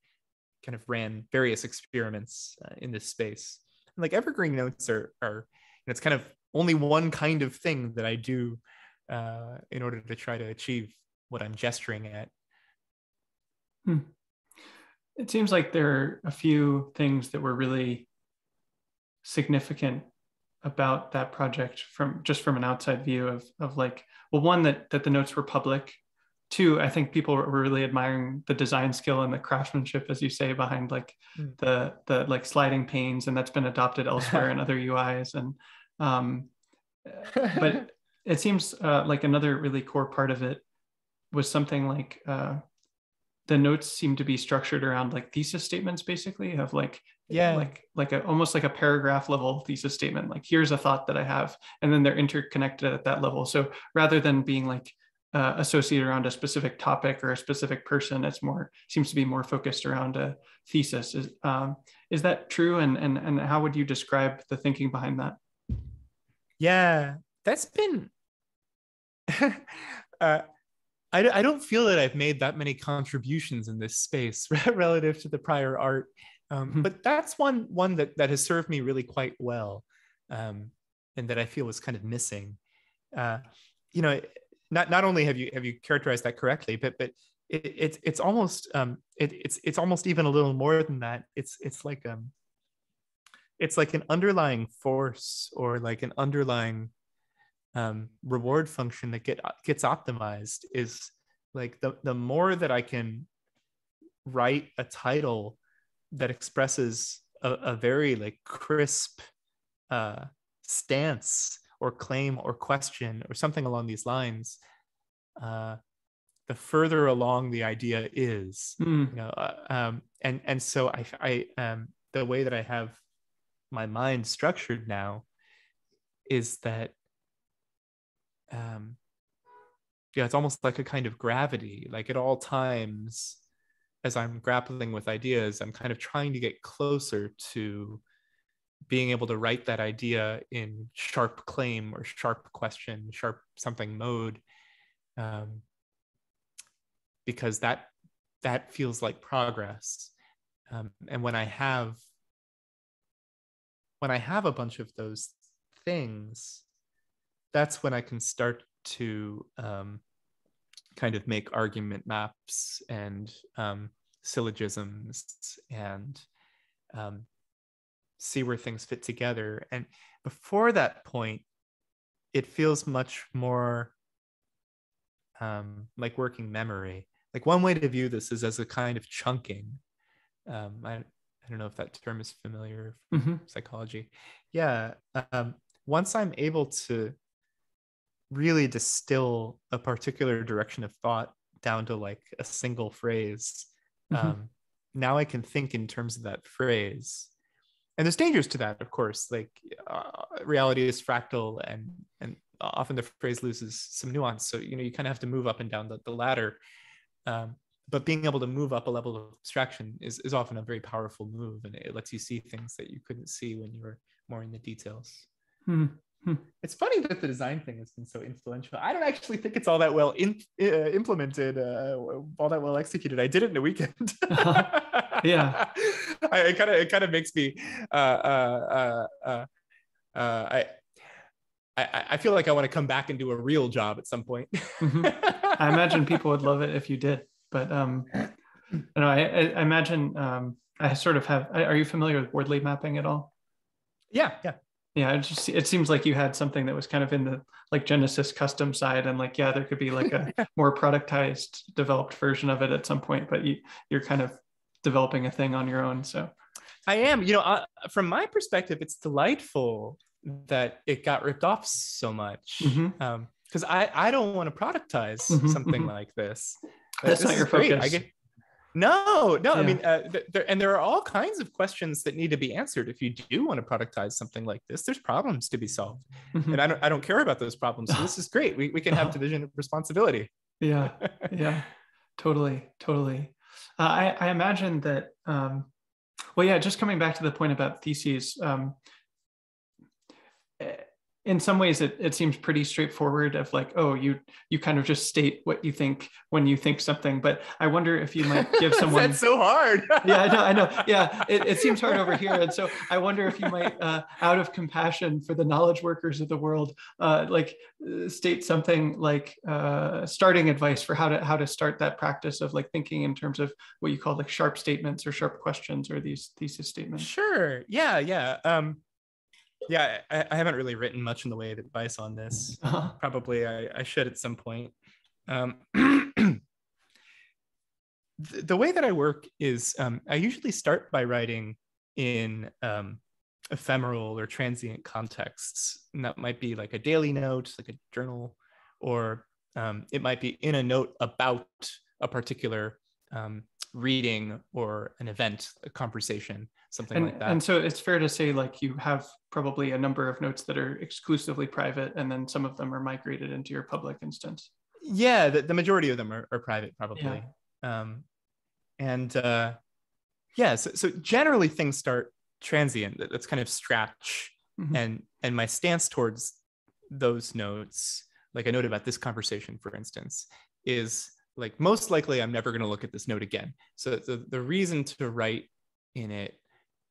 kind of ran various experiments uh, in this space like evergreen notes are are it's kind of only one kind of thing that I do uh, in order to try to achieve what I'm gesturing at. Hmm. It seems like there are a few things that were really significant about that project from just from an outside view of of like well one that that the notes were public two i think people were really admiring the design skill and the craftsmanship as you say behind like mm. the the like sliding panes and that's been adopted elsewhere in other uis and um but it seems uh, like another really core part of it was something like uh, the notes seem to be structured around like thesis statements basically of like yeah like like a almost like a paragraph level thesis statement like here's a thought that i have and then they're interconnected at that level so rather than being like uh, associated around a specific topic or a specific person. It's more seems to be more focused around a thesis. Is um, is that true? And and and how would you describe the thinking behind that? Yeah, that's been. uh, I, I don't feel that I've made that many contributions in this space relative to the prior art, um, mm-hmm. but that's one one that that has served me really quite well, um, and that I feel was kind of missing. Uh, you know, not not only have you have you characterized that correctly, but but it, it's it's almost um it, it's it's almost even a little more than that. It's it's like um it's like an underlying force or like an underlying um, reward function that get gets optimized is like the the more that I can write a title that expresses a, a very like crisp uh, stance or claim or question or something along these lines, uh, the further along the idea is. Mm. You know, uh, um, and and so I I um, the way that I have my mind structured now is that um, yeah, it's almost like a kind of gravity. Like at all times, as I'm grappling with ideas, I'm kind of trying to get closer to being able to write that idea in sharp claim or sharp question, sharp something mode, um, because that that feels like progress. Um, and when I have when I have a bunch of those things, that's when I can start to um, kind of make argument maps and um, syllogisms and um, see where things fit together. And before that point, it feels much more um, like working memory. Like one way to view this is as a kind of chunking. Um, I, I don't know if that term is familiar Mm-hmm. psychology. Yeah. Um, once I'm able to really distill a particular direction of thought down to like a single phrase, Mhm. um, now I can think in terms of that phrase. And there's dangers to that, of course. Like uh, reality is fractal, and and often the phrase loses some nuance. So you know you kind of have to move up and down the, the ladder. Um, but being able to move up a level of abstraction is, is often a very powerful move, and it lets you see things that you couldn't see when you were more in the details. Mhm. It's funny that the design thing has been so influential. I don't actually think it's all that well in, uh, implemented, uh, all that well executed. I did it in a weekend. Yeah. I, it kind of it kind of makes me. Uh, uh, uh, uh, uh, I, I I feel like I want to come back and do a real job at some point. Mhm. I imagine people would love it if you did, but um, I know. I, I I imagine um, I sort of have. Are you familiar with Wardley mapping at all? yeah, yeah. Yeah, it just it seems like you had something that was kind of in the like Genesis custom side, and like yeah, there could be like a more productized, developed version of it at some point, but you you're kind of developing a thing on your own. So I am. You know, uh, from my perspective, it's delightful that it got ripped off so much. Mhm. Um, because I I don't want to productize Mhm, something mhm. like this. That's This not your great. I focus. get- no, no. I mean, uh, th- there, and there are all kinds of questions that need to be answered if you do want to productize something like this. There's problems to be solved, Mhm. and I don't I don't care about those problems. So this is great. We we can have division of responsibility. yeah, yeah, totally, totally. Uh, I I imagine that. Um, well, yeah, just coming back to the point about theses. Um, in some ways, it, it seems pretty straightforward. Of like, oh, you you kind of just state what you think when you think something. But I wonder if you might give someone. That's so hard. yeah, I know, I know. Yeah, it, it seems hard over here, and so I wonder if you might, uh, out of compassion for the knowledge workers of the world, uh, like uh, state something like uh, starting advice for how to how to start that practice of like thinking in terms of what you call like sharp statements or sharp questions or these thesis statements. Sure. Yeah. Yeah. Um, yeah. I, I haven't really written much in the way of advice on this. Uh-huh. Probably I, I should at some point. Um, the, the way that I work is um, I usually start by writing in um, ephemeral or transient contexts. And that might be like a daily note, like a journal, or um, it might be in a note about a particular um, reading or an event, a conversation, something And, like that. and so it's fair to say like you have probably a number of notes that are exclusively private and then some of them are migrated into your public instance. yeah the, the majority of them are, are private probably um and uh yeah so, so generally things start transient that's kind of scratch Mhm. and and my stance towards those notes like i noted about this conversation for instance is like most likely i'm never going to look at this note again so the, the reason to write in it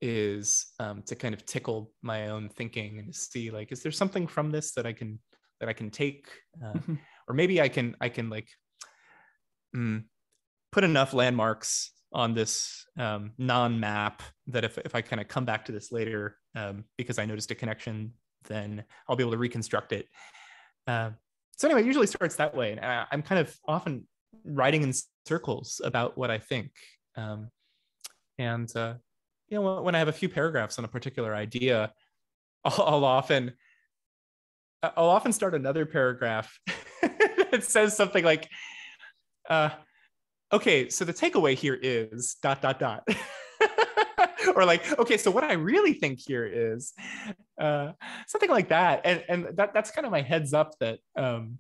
is um, to kind of tickle my own thinking and see like is there something from this that i can that i can take uh, Mhm. or maybe I can I can like mm, put enough landmarks on this um, non-map that if if I kind of come back to this later um, because I noticed a connection, then I'll be able to reconstruct it. Uh, so anyway, it usually starts that way, and I, I'm kind of often writing in circles about what I think. Um, and uh, you know, when I have a few paragraphs on a particular idea, I'll, I'll often I'll often start another paragraph that says something like, uh, okay, so the takeaway here is dot dot dot. or like, okay, so what I really think here is uh, something like that. And and that that's kind of my heads up that um,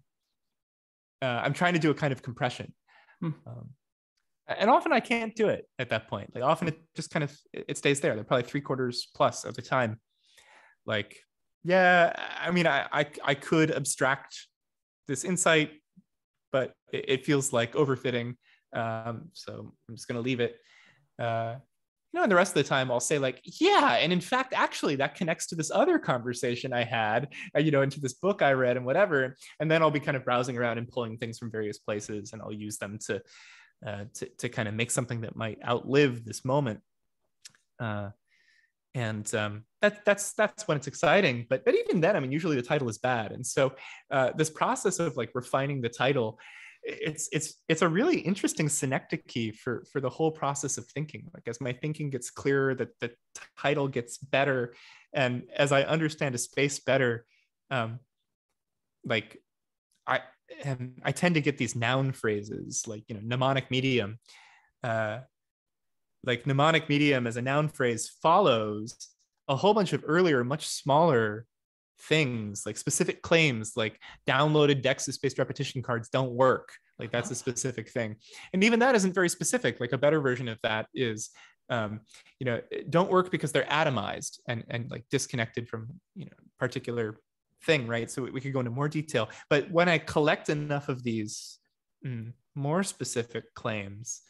uh, I'm trying to do a kind of compression. Hmm. Um, and often I can't do it at that point. Like often it just kind of it stays there. They're probably three quarters plus of the time. Like, yeah, I mean, I I, I could abstract this insight, but it, it feels like overfitting. Um, so I'm just gonna leave it. Uh, you know, and the rest of the time I'll say like, yeah, and in fact, actually, that connects to this other conversation I had, uh, you know, into this book I read and whatever. And then I'll be kind of browsing around and pulling things from various places, and I'll use them to uh, to, to kind of make something that might outlive this moment. Uh, and um, that, that's that's when it's exciting. But but even then, I mean, usually the title is bad, and so uh, this process of like refining the title, it's it's it's a really interesting synecdoche for for the whole process of thinking. Like as my thinking gets clearer, that the title gets better, and as I understand a space better, um, like I and I tend to get these noun phrases like you know mnemonic medium. Uh, like mnemonic medium as a noun phrase follows a whole bunch of earlier, much smaller things like specific claims like downloaded decks of spaced repetition cards don't work. Like that's a specific thing. And even that isn't very specific. Like a better version of that is um, you know, don't work because they're atomized and, and like disconnected from, you know, particular thing, right? So we could go into more detail. But when I collect enough of these mm, more specific claims,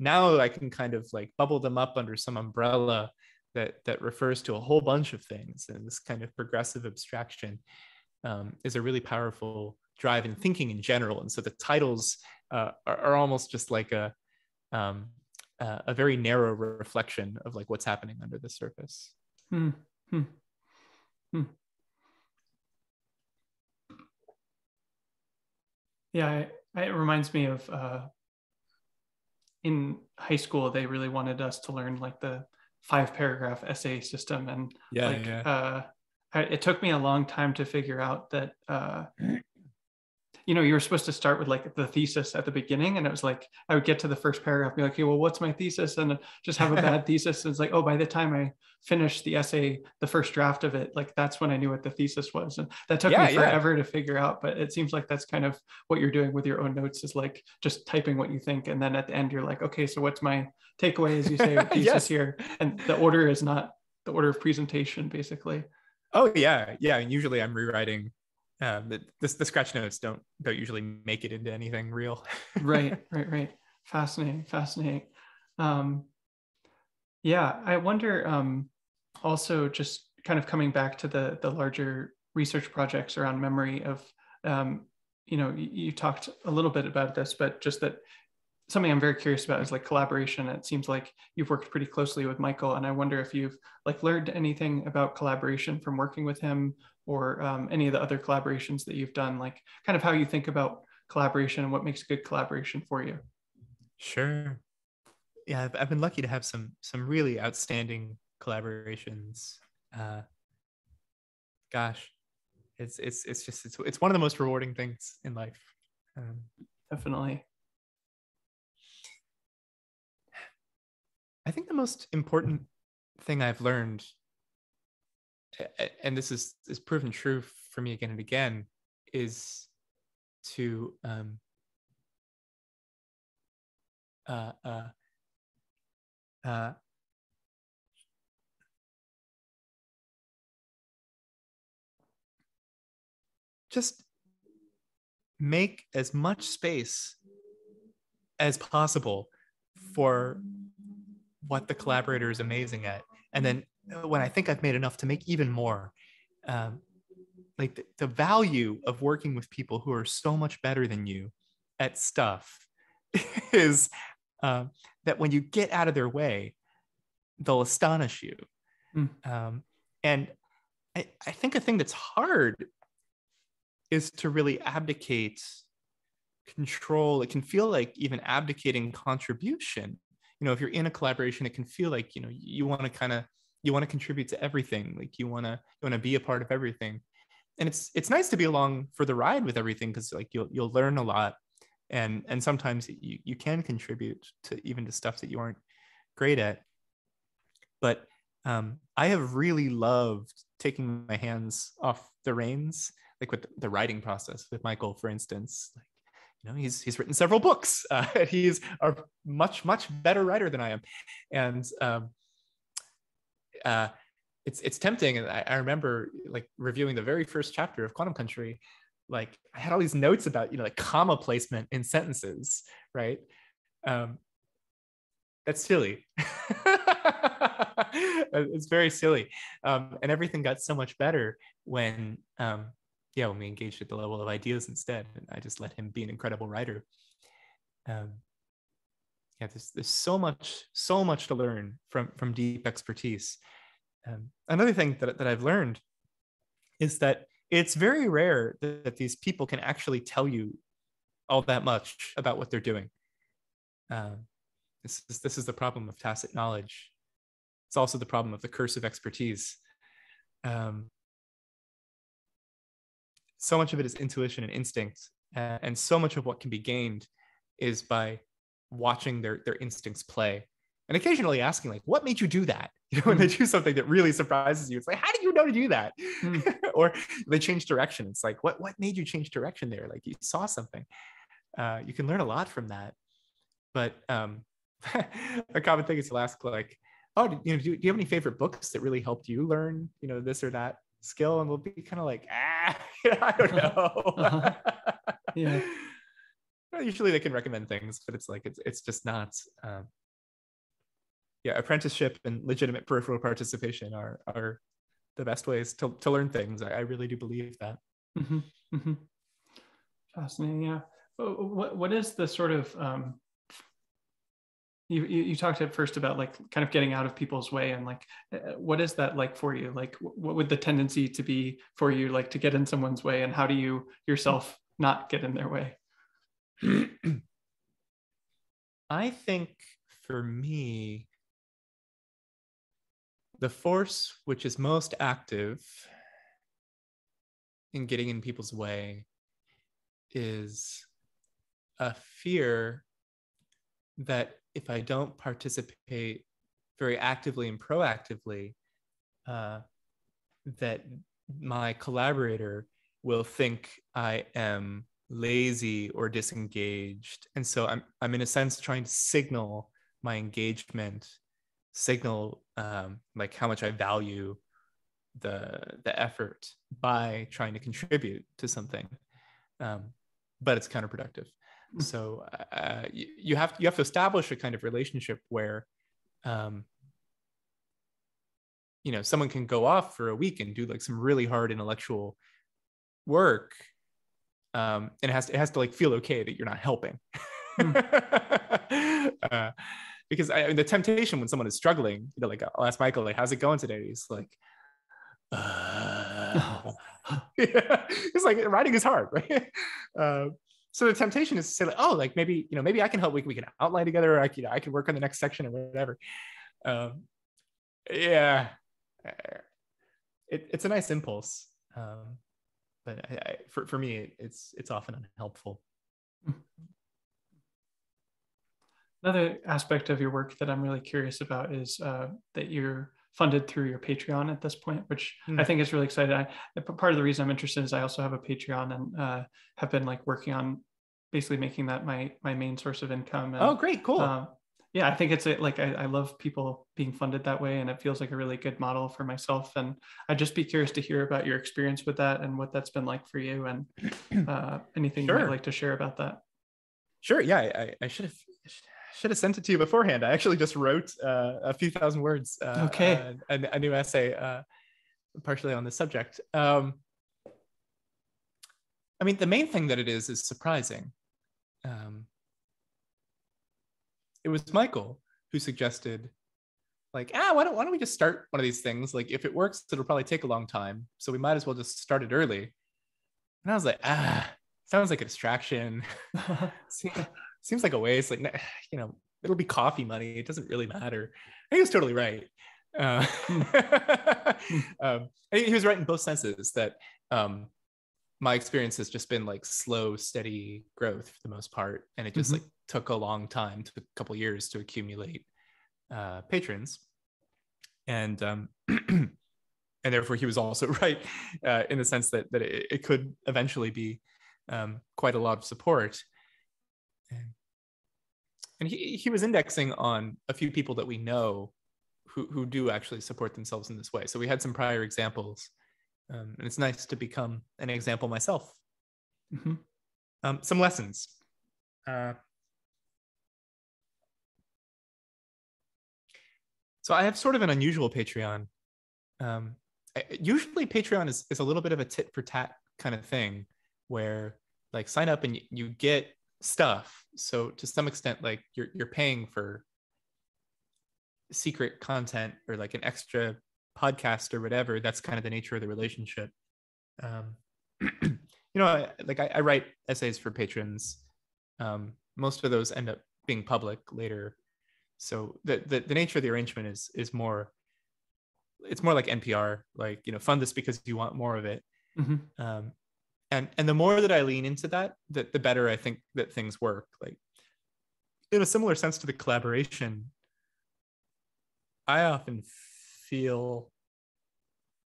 now I can kind of like bubble them up under some umbrella that that refers to a whole bunch of things. And this kind of progressive abstraction um, is a really powerful drive in thinking in general. And so the titles uh, are, are, almost just like a um, uh, a very narrow reflection of like what's happening under the surface. Hmm. Hmm. Hmm. Yeah, it reminds me of uh, in high school they really wanted us to learn like the five paragraph essay system, and yeah, like yeah. Uh, I, it took me a long time to figure out that uh, you know, you were supposed to start with like the thesis at the beginning. And it was like, I would get to the first paragraph, be like, okay, well, what's my thesis? And just have a bad thesis. And it's like, oh, by the time I finished the essay, the first draft of it, like that's when I knew what the thesis was. And that took yeah, me forever yeah. to figure out. But it seems like that's kind of what you're doing with your own notes is like just typing what you think. And then at the end, you're like, okay, so what's my takeaway, as you say, thesis yes. here? And the order is not the order of presentation, basically. Oh yeah, yeah. And usually I'm rewriting um, the, the, the scratch notes don't don't usually make it into anything real. right, right, right. Fascinating, fascinating. Um, yeah, I wonder. Um, also, just kind of coming back to the the larger research projects around memory of, um, you know, you, you talked a little bit about this, but just that something I'm very curious about is like collaboration. It seems like you've worked pretty closely with Michael, and I wonder if you've like learned anything about collaboration from working with him, or um, any of the other collaborations that you've done. Like, kind of how you think about collaboration and what makes a good collaboration for you. Sure. Yeah, I've, I've been lucky to have some some really outstanding collaborations. Uh, gosh, it's it's it's just it's it's one of the most rewarding things in life. Um, Definitely. I think the most important thing I've learned, and this is is proven true for me again and again, is to um, uh, uh, uh, just make as much space as possible for what the collaborator is amazing at and then when i think i've made enough to make even more um, like the, the value of working with people who are so much better than you at stuff is uh, that when you get out of their way they'll astonish you. Mm. um, and I, I think a thing that's hard is to really abdicate control. It can feel like even abdicating contribution. You know if you're in a collaboration it can feel like you know you want to kind of you want to contribute to everything like you want to you want to be a part of everything. And it's it's nice to be along for the ride with everything because like you'll you'll learn a lot and and sometimes you you can contribute to even to stuff that you aren't great at. But um, i have really loved taking my hands off the reins like with the writing process with michael for instance. Like you know he's he's written several books. Uh, he's a much much better writer than i am. And um, uh, it's it's tempting. And I, I, remember like reviewing the very first chapter of Quantum Country, like I had all these notes about you know like comma placement in sentences, right? Um, that's silly. it's very silly, um, and everything got so much better when um, yeah when we engaged at the level of ideas instead. And I just let him be an incredible writer. Um, yeah, there's, there's so much so much to learn from from deep expertise um, another thing that, that I've learned is that it's very rare that, that, these people can actually tell you all that much about what they're doing. Um, this, is, this is the problem of tacit knowledge. It's also the problem of the curse of expertise. Um, so much of it is intuition and instinct, uh, and so much of what can be gained is by watching their, their instincts play and occasionally asking like what made you do that? You know when they mm. do something that really surprises you it's like how did you know to do that? Mm. or they change direction. It's like what what made you change direction there? Like you saw something. Uh, you can learn a lot from that. But um, a common thing is to ask like oh you know do, do you have any favorite books that really helped you learn you know this or that skill? And we'll be kind of like ah i don't know. Uh-huh. yeah usually they can recommend things but it's like it's, it's just not um, yeah, apprenticeship and legitimate peripheral participation are are the best ways to, to learn things. I, I really do believe that. Mm-hmm. Mm-hmm. Fascinating. Yeah. What what is the sort of um, you, you, talked at first about like kind of getting out of people's way and like uh, what is that like for you like what would the tendency to be for you like to get in someone's way and how do you yourself not get in their way i think for me the force which is most active in getting in people's way is a fear that if I don't participate very actively and proactively, uh, that my collaborator will think I am lazy or disengaged. And so I'm, I'm in a sense trying to signal my engagement signal um, like how much I value the the effort by trying to contribute to something, um, but it's counterproductive. Hmm. So uh, you, you have you have to establish a kind of relationship where, um, you know, someone can go off for a week and do like some really hard intellectual work, um, and it has to, it has to like feel okay that you're not helping. Hmm. uh, because I, mean the temptation when someone is struggling, you know, like I'll ask Michael, like, how's it going today? He's like, uh, yeah. it's like writing is hard, right? Uh, so the temptation is to say like, oh, like maybe, you know, maybe I can help. We, we can outline together. Or I can, you know, I can work on the next section or whatever. Um, yeah, it, it's a nice impulse. Um, but I, I, for, for me, it's, it's often unhelpful. Another aspect of your work that I'm really curious about is uh, that you're funded through your Patreon at this point, which mm. I think is really exciting. I, part of the reason I'm interested is I also have a Patreon and uh, have been like working on basically making that my my main source of income. And, oh, great, cool. Uh, yeah, I think it's a, like I, I, love people being funded that way, and it feels like a really good model for myself. And I'd just be curious to hear about your experience with that and what that's been like for you, and uh, anything sure. you'd like to share about that. Sure. Yeah, I, I should have should have sent it to you beforehand. I actually just wrote uh, a few thousand words. Uh, okay. Uh, a, a, new essay, uh, partially on this subject. Um, I mean, the main thing that it is is surprising. Um, it was Michael who suggested, like, ah, why don't why don't we just start one of these things? Like, if it works, it'll probably take a long time, so we might as well just start it early. And I was like, ah, sounds like a distraction seems like a waste. Like, you know, it'll be coffee money. It doesn't really matter. I think it's totally right. Uh, Hmm. um, he was right in both senses that um, my experience has just been like slow, steady growth for the most part, and it just Mhm. like took a long time, took a couple years to accumulate uh, patrons, and um, and therefore he was also right uh, in the sense that that it, it could eventually be um, quite a lot of support. And, and he, he was indexing on a few people that we know who, who do actually support themselves in this way. So we had some prior examples, um, and it's nice to become an example myself. Mhm. Um, some lessons. Uh, so I have sort of an unusual Patreon. Um, usually Patreon is, is a little bit of a tit for tat kind of thing where like sign up and you get stuff. So to some extent, like you're, you're paying for secret content or like an extra podcast or whatever. That's kind of the nature of the relationship. Um, you know, I, like I, I write essays for patrons. Um, most of those end up being public later. So the, the the nature of the arrangement is is more. It's more like NPR, like you know, fund this because you want more of it. Mhm. Um, and and the more that I lean into that, the, the better I think that things work. Like in a similar sense to the collaboration, I often feel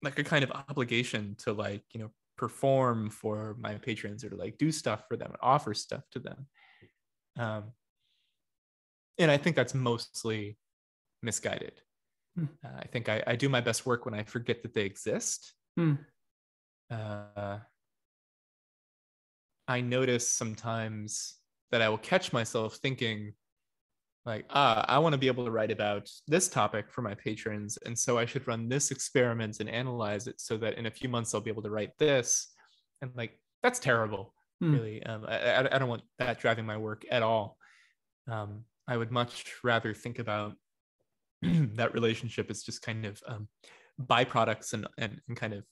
like a kind of obligation to like you know perform for my patrons or to like do stuff for them, offer stuff to them. Um, and I think that's mostly misguided. Hmm. Uh, I think I, I do my best work when I forget that they exist. Hmm. Uh, I notice sometimes that I will catch myself thinking, like, ah, I want to be able to write about this topic for my patrons. And so I should run this experiment and analyze it so that in a few months I'll be able to write this. And like, that's terrible, Hmm. really. Um, I, I, I don't want that driving my work at all. Um, I would much rather think about that relationship as just kind of um, byproducts and, and, and kind of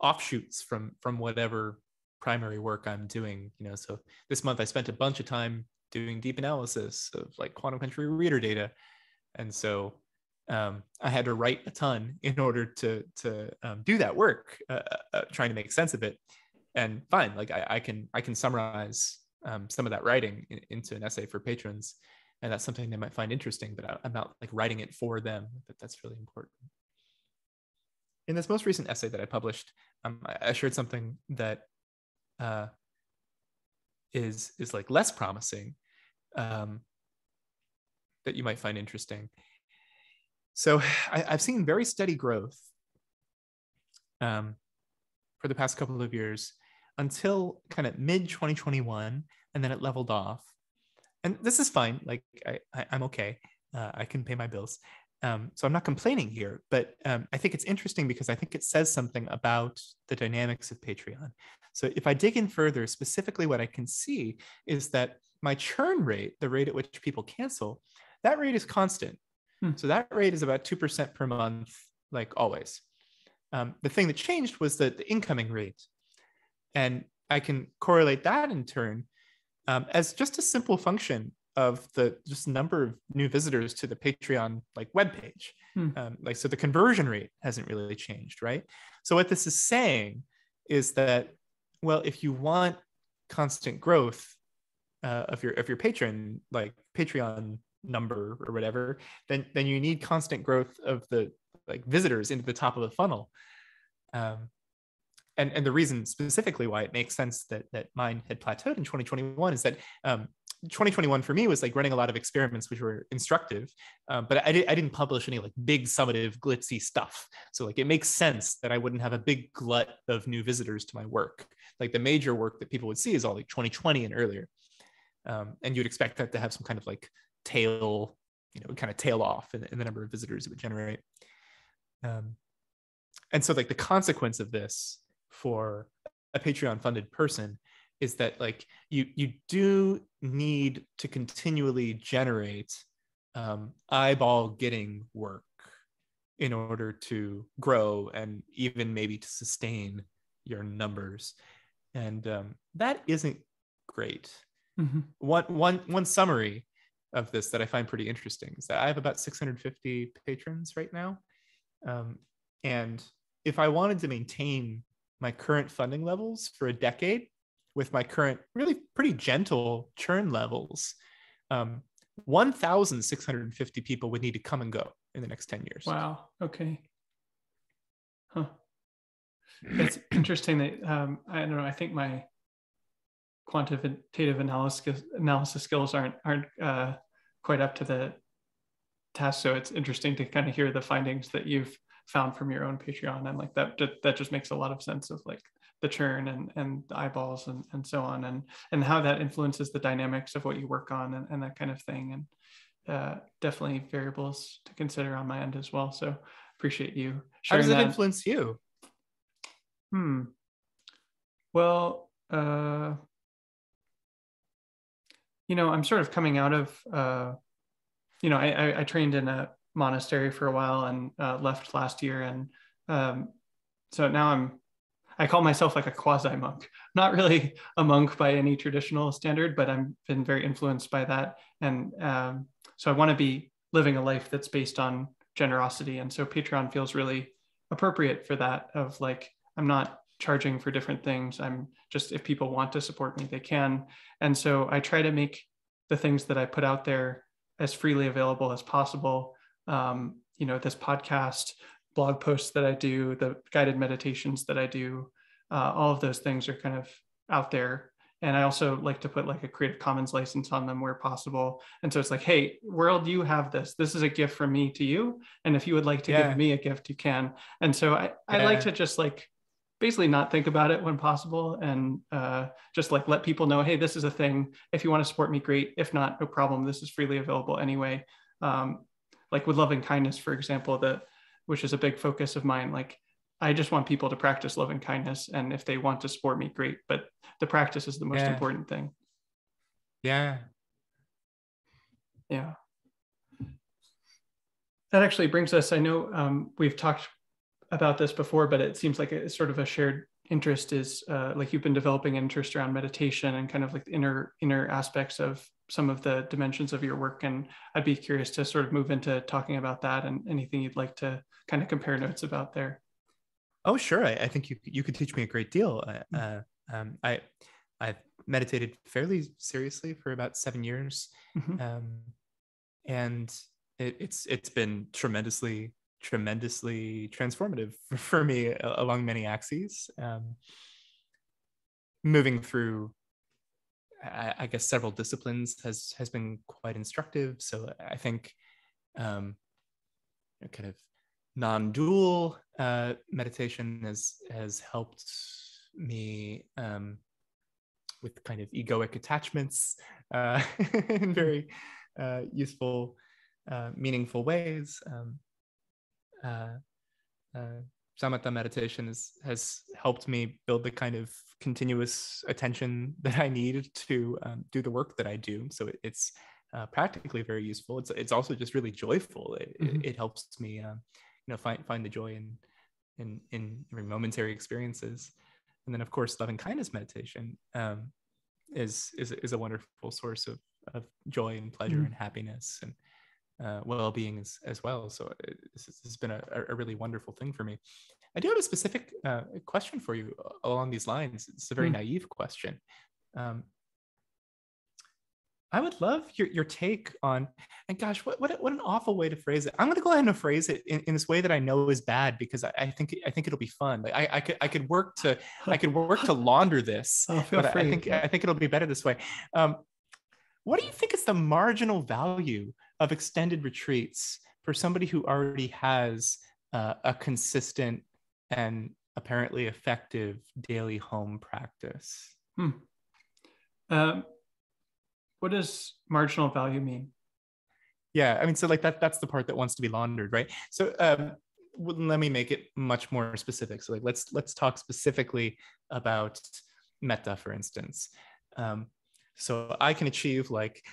offshoots from from whatever primary work I'm doing. You know, so this month I spent a bunch of time doing deep analysis of like quantum country reader data, and so um, I had to write a ton in order to to um, do that work, uh, uh, trying to make sense of it. And fine, like I, I can I can summarize um, some of that writing in, into an essay for patrons, and that's something they might find interesting. But I'm not like writing it for them. But that's really important. In this most recent essay that I published, um, I, shared something that uh, is is like less promising um, that you might find interesting. So I, I've seen very steady growth um, for the past couple of years until kind of mid 2021, and then it leveled off. And this is fine. Like I, I I'm okay. Uh, I can pay my bills. Um, so I'm not complaining here, but um, I think it's interesting because I think it says something about the dynamics of Patreon. So if I dig in further, specifically what I can see is that my churn rate, the rate at which people cancel, that rate is constant. Hmm. So that rate is about 2% per month, like always. Um, the thing that changed was the, the incoming rate. And I can correlate that in turn um, as just a simple function of the just number of new visitors to the Patreon like webpage. Hmm. Um, like so the conversion rate hasn't really changed, right? So what this is saying is that well, if you want constant growth uh, of your of your patron like Patreon number or whatever, then then you need constant growth of the like visitors into the top of the funnel. Um, and and the reason specifically why it makes sense that that mine had plateaued in 2021 is that um, 2021 for me was like running a lot of experiments which were instructive um, but I, di- I didn't publish any like big summative glitzy stuff. So like it makes sense that i wouldn't have a big glut of new visitors to my work. Like the major work that people would see is all like 2020 and earlier um, and you'd expect that to have some kind of like tail you know kind of tail off in, in the number of visitors it would generate. Um, and so like the consequence of this for a patreon funded person is that like you you do need to continually generate um, eyeball getting work in order to grow and even maybe to sustain your numbers. And um, that isn't great. Mhm. one one one summary of this that i find pretty interesting is that i have about 650 patrons right now. Um, and if I wanted to maintain my current funding levels for a decade with my current really pretty gentle churn levels, um, 1,650 people would need to come and go in the next 10 years. Wow. Okay. Huh. It's interesting that um, I don't know. I think my quantitative analysis analysis skills aren't aren't uh, quite up to the task. So it's interesting to kind of hear the findings that you've found from your own Patreon, and like that that just makes a lot of sense of like the churn and and the eyeballs and and so on, and and how that influences the dynamics of what you work on and, and that kind of thing, and uh, definitely variables to consider on my end as well. So appreciate you. How does it that. influence you? Hmm. Well, uh, you know, I'm sort of coming out of, uh, you know, I, I, I trained in a monastery for a while and uh, left last year, and um, so now I'm, I call myself like a quasi monk. Not really a monk by any traditional standard, but I've been very influenced by that, and um, so I want to be living a life that's based on generosity, and so Patreon feels really appropriate for that. Of like, I'm not charging for different things. I'm just, if people want to support me, they can. And so I try to make the things that I put out there as freely available as possible. Um, you know, this podcast, blog posts that I do, the guided meditations that I do, uh, all of those things are kind of out there. And I also like to put like a Creative Commons license on them where possible. And so it's like, hey, world, you have this. This is a gift from me to you. And if you would like to yeah. give me a gift, you can. And so I, I yeah. like to just like basically not think about it when possible and uh, just like let people know hey this is a thing if you want to support me great if not no problem this is freely available anyway um, like with loving kindness for example that which is a big focus of mine like i just want people to practice loving kindness and if they want to support me great but the practice is the most yeah. important thing. Yeah. Yeah. That actually brings us i know um, we've talked about this before, but it seems like it's sort of a shared interest is uh, like you've been developing an interest around meditation and kind of like the inner inner aspects of some of the dimensions of your work and i'd be curious to sort of move into talking about that and anything you'd like to kind of compare notes about there oh sure i, I think you, you could teach me a great deal mm. uh, um, i i've meditated fairly seriously for about seven years mm-hmm. um, and it, it's it's been tremendously tremendously transformative for me along many axes. Um, moving through, I, I, guess, several disciplines has has been quite instructive. So I think, um, kind of non-dual uh, meditation has has helped me um, with kind of egoic attachments uh, in very uh, useful, uh, meaningful ways. Um, uh, uh, samatha meditation has has helped me build the kind of continuous attention that I need to um, do the work that I do. So it, it's uh, practically very useful. It's it's also just really joyful. It, mm-hmm. it, it, helps me, um, you know, find find the joy in in in every momentary experiences. And then, of course, loving kindness meditation um, is is is a wonderful source of of joy and pleasure mm-hmm. and happiness and uh, well-being as, as well. So it, this has been a, a, really wonderful thing for me. I do have a specific uh, question for you along these lines. It's a very mm. naive question. Um, I would love your, your take on, and gosh, what, what, what an awful way to phrase it. I'm going to go ahead and phrase it in, in this way that I know is bad because I, I think I think it'll be fun. Like I, I could I could work to I could work to launder this, oh, but free. I think I think it'll be better this way. Um, what do you think is the marginal value of extended retreats for somebody who already has uh, a consistent and apparently effective daily home practice. Hmm. Um, what does marginal value mean? Yeah, I mean, so like that that's the part that wants to be laundered, right? So um, let me make it much more specific. So like let's let's talk specifically about metta, for instance. Um, so I can achieve like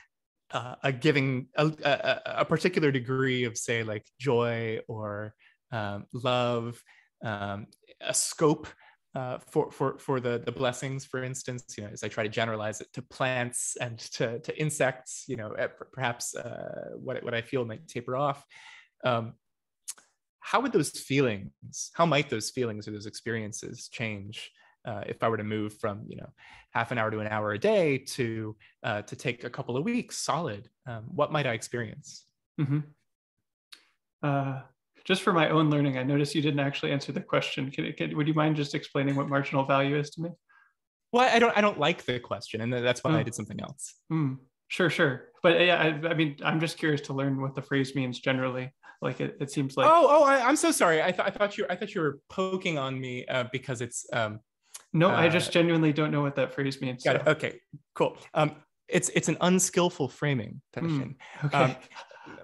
uh, a giving a, a, a, particular degree of say like joy or um, love um, a scope uh, for for for the the blessings. For instance you know as i try to generalize it to plants and to to insects you know perhaps uh, what what i feel might taper off. Um, how would those feelings, how might those feelings or those experiences change uh, if I were to move from you know half an hour to an hour a day to uh, to take a couple of weeks solid? Um, what might I experience? Mm-hmm. Uh, just for my own learning, I noticed you didn't actually answer the question. Can, can, would you mind just explaining what marginal value is to me? Well, I don't I don't like the question, and that's why oh. I did something else. Mm, sure, sure. But yeah, I, I, mean, I'm just curious to learn what the phrase means generally. Like it, it seems like. Oh, oh, I, am so sorry. I, th- I thought you I thought you were poking on me uh, because it's. Um, no, uh, I just genuinely don't know what that phrase means. Got so. it. Okay, cool. Um, it's it's an unskillful framing. Mm, okay. Um,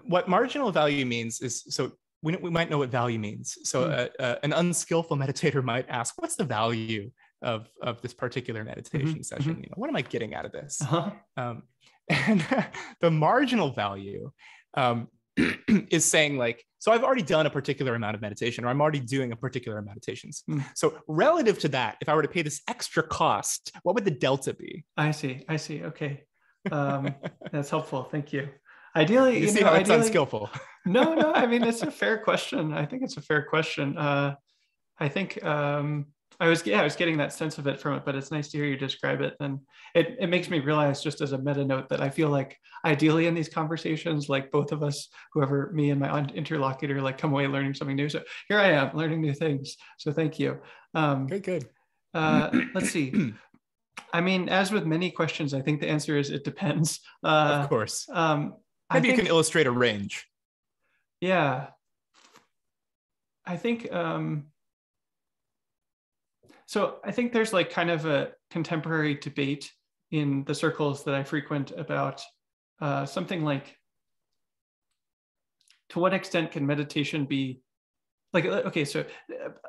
what marginal value means is so we, we might know what value means. So mm. uh, uh, an unskillful meditator might ask, "What's the value of of this particular meditation mm-hmm. session? Mm-hmm. You know, what am I getting out of this?" Uh-huh. Um, and the marginal value um, is saying like, so I've already done a particular amount of meditation, or I'm already doing a particular amount of meditations. Mm. So relative to that, if I were to pay this extra cost, what would the delta be? I see. I see. Okay. Um, that's helpful. Thank you. Ideally, you, you see know, how it's ideally, unskillful. no, no. I mean, it's a fair question. I think it's a fair question. Uh, I think um, I was, yeah, I was getting that sense of it from it, but it's nice to hear you describe it. And it, it makes me realize, just as a meta note, that I feel like ideally in these conversations, like both of us, whoever me and my interlocutor, like come away learning something new. So here I am learning new things. So thank you. Um, good, good. Uh, let's see. I mean, as with many questions, I think the answer is it depends. Uh, of course. Um, Maybe think, you can illustrate a range. Yeah. I think um, so I think there's like kind of a contemporary debate in the circles that I frequent about uh, something like to what extent can meditation be like okay so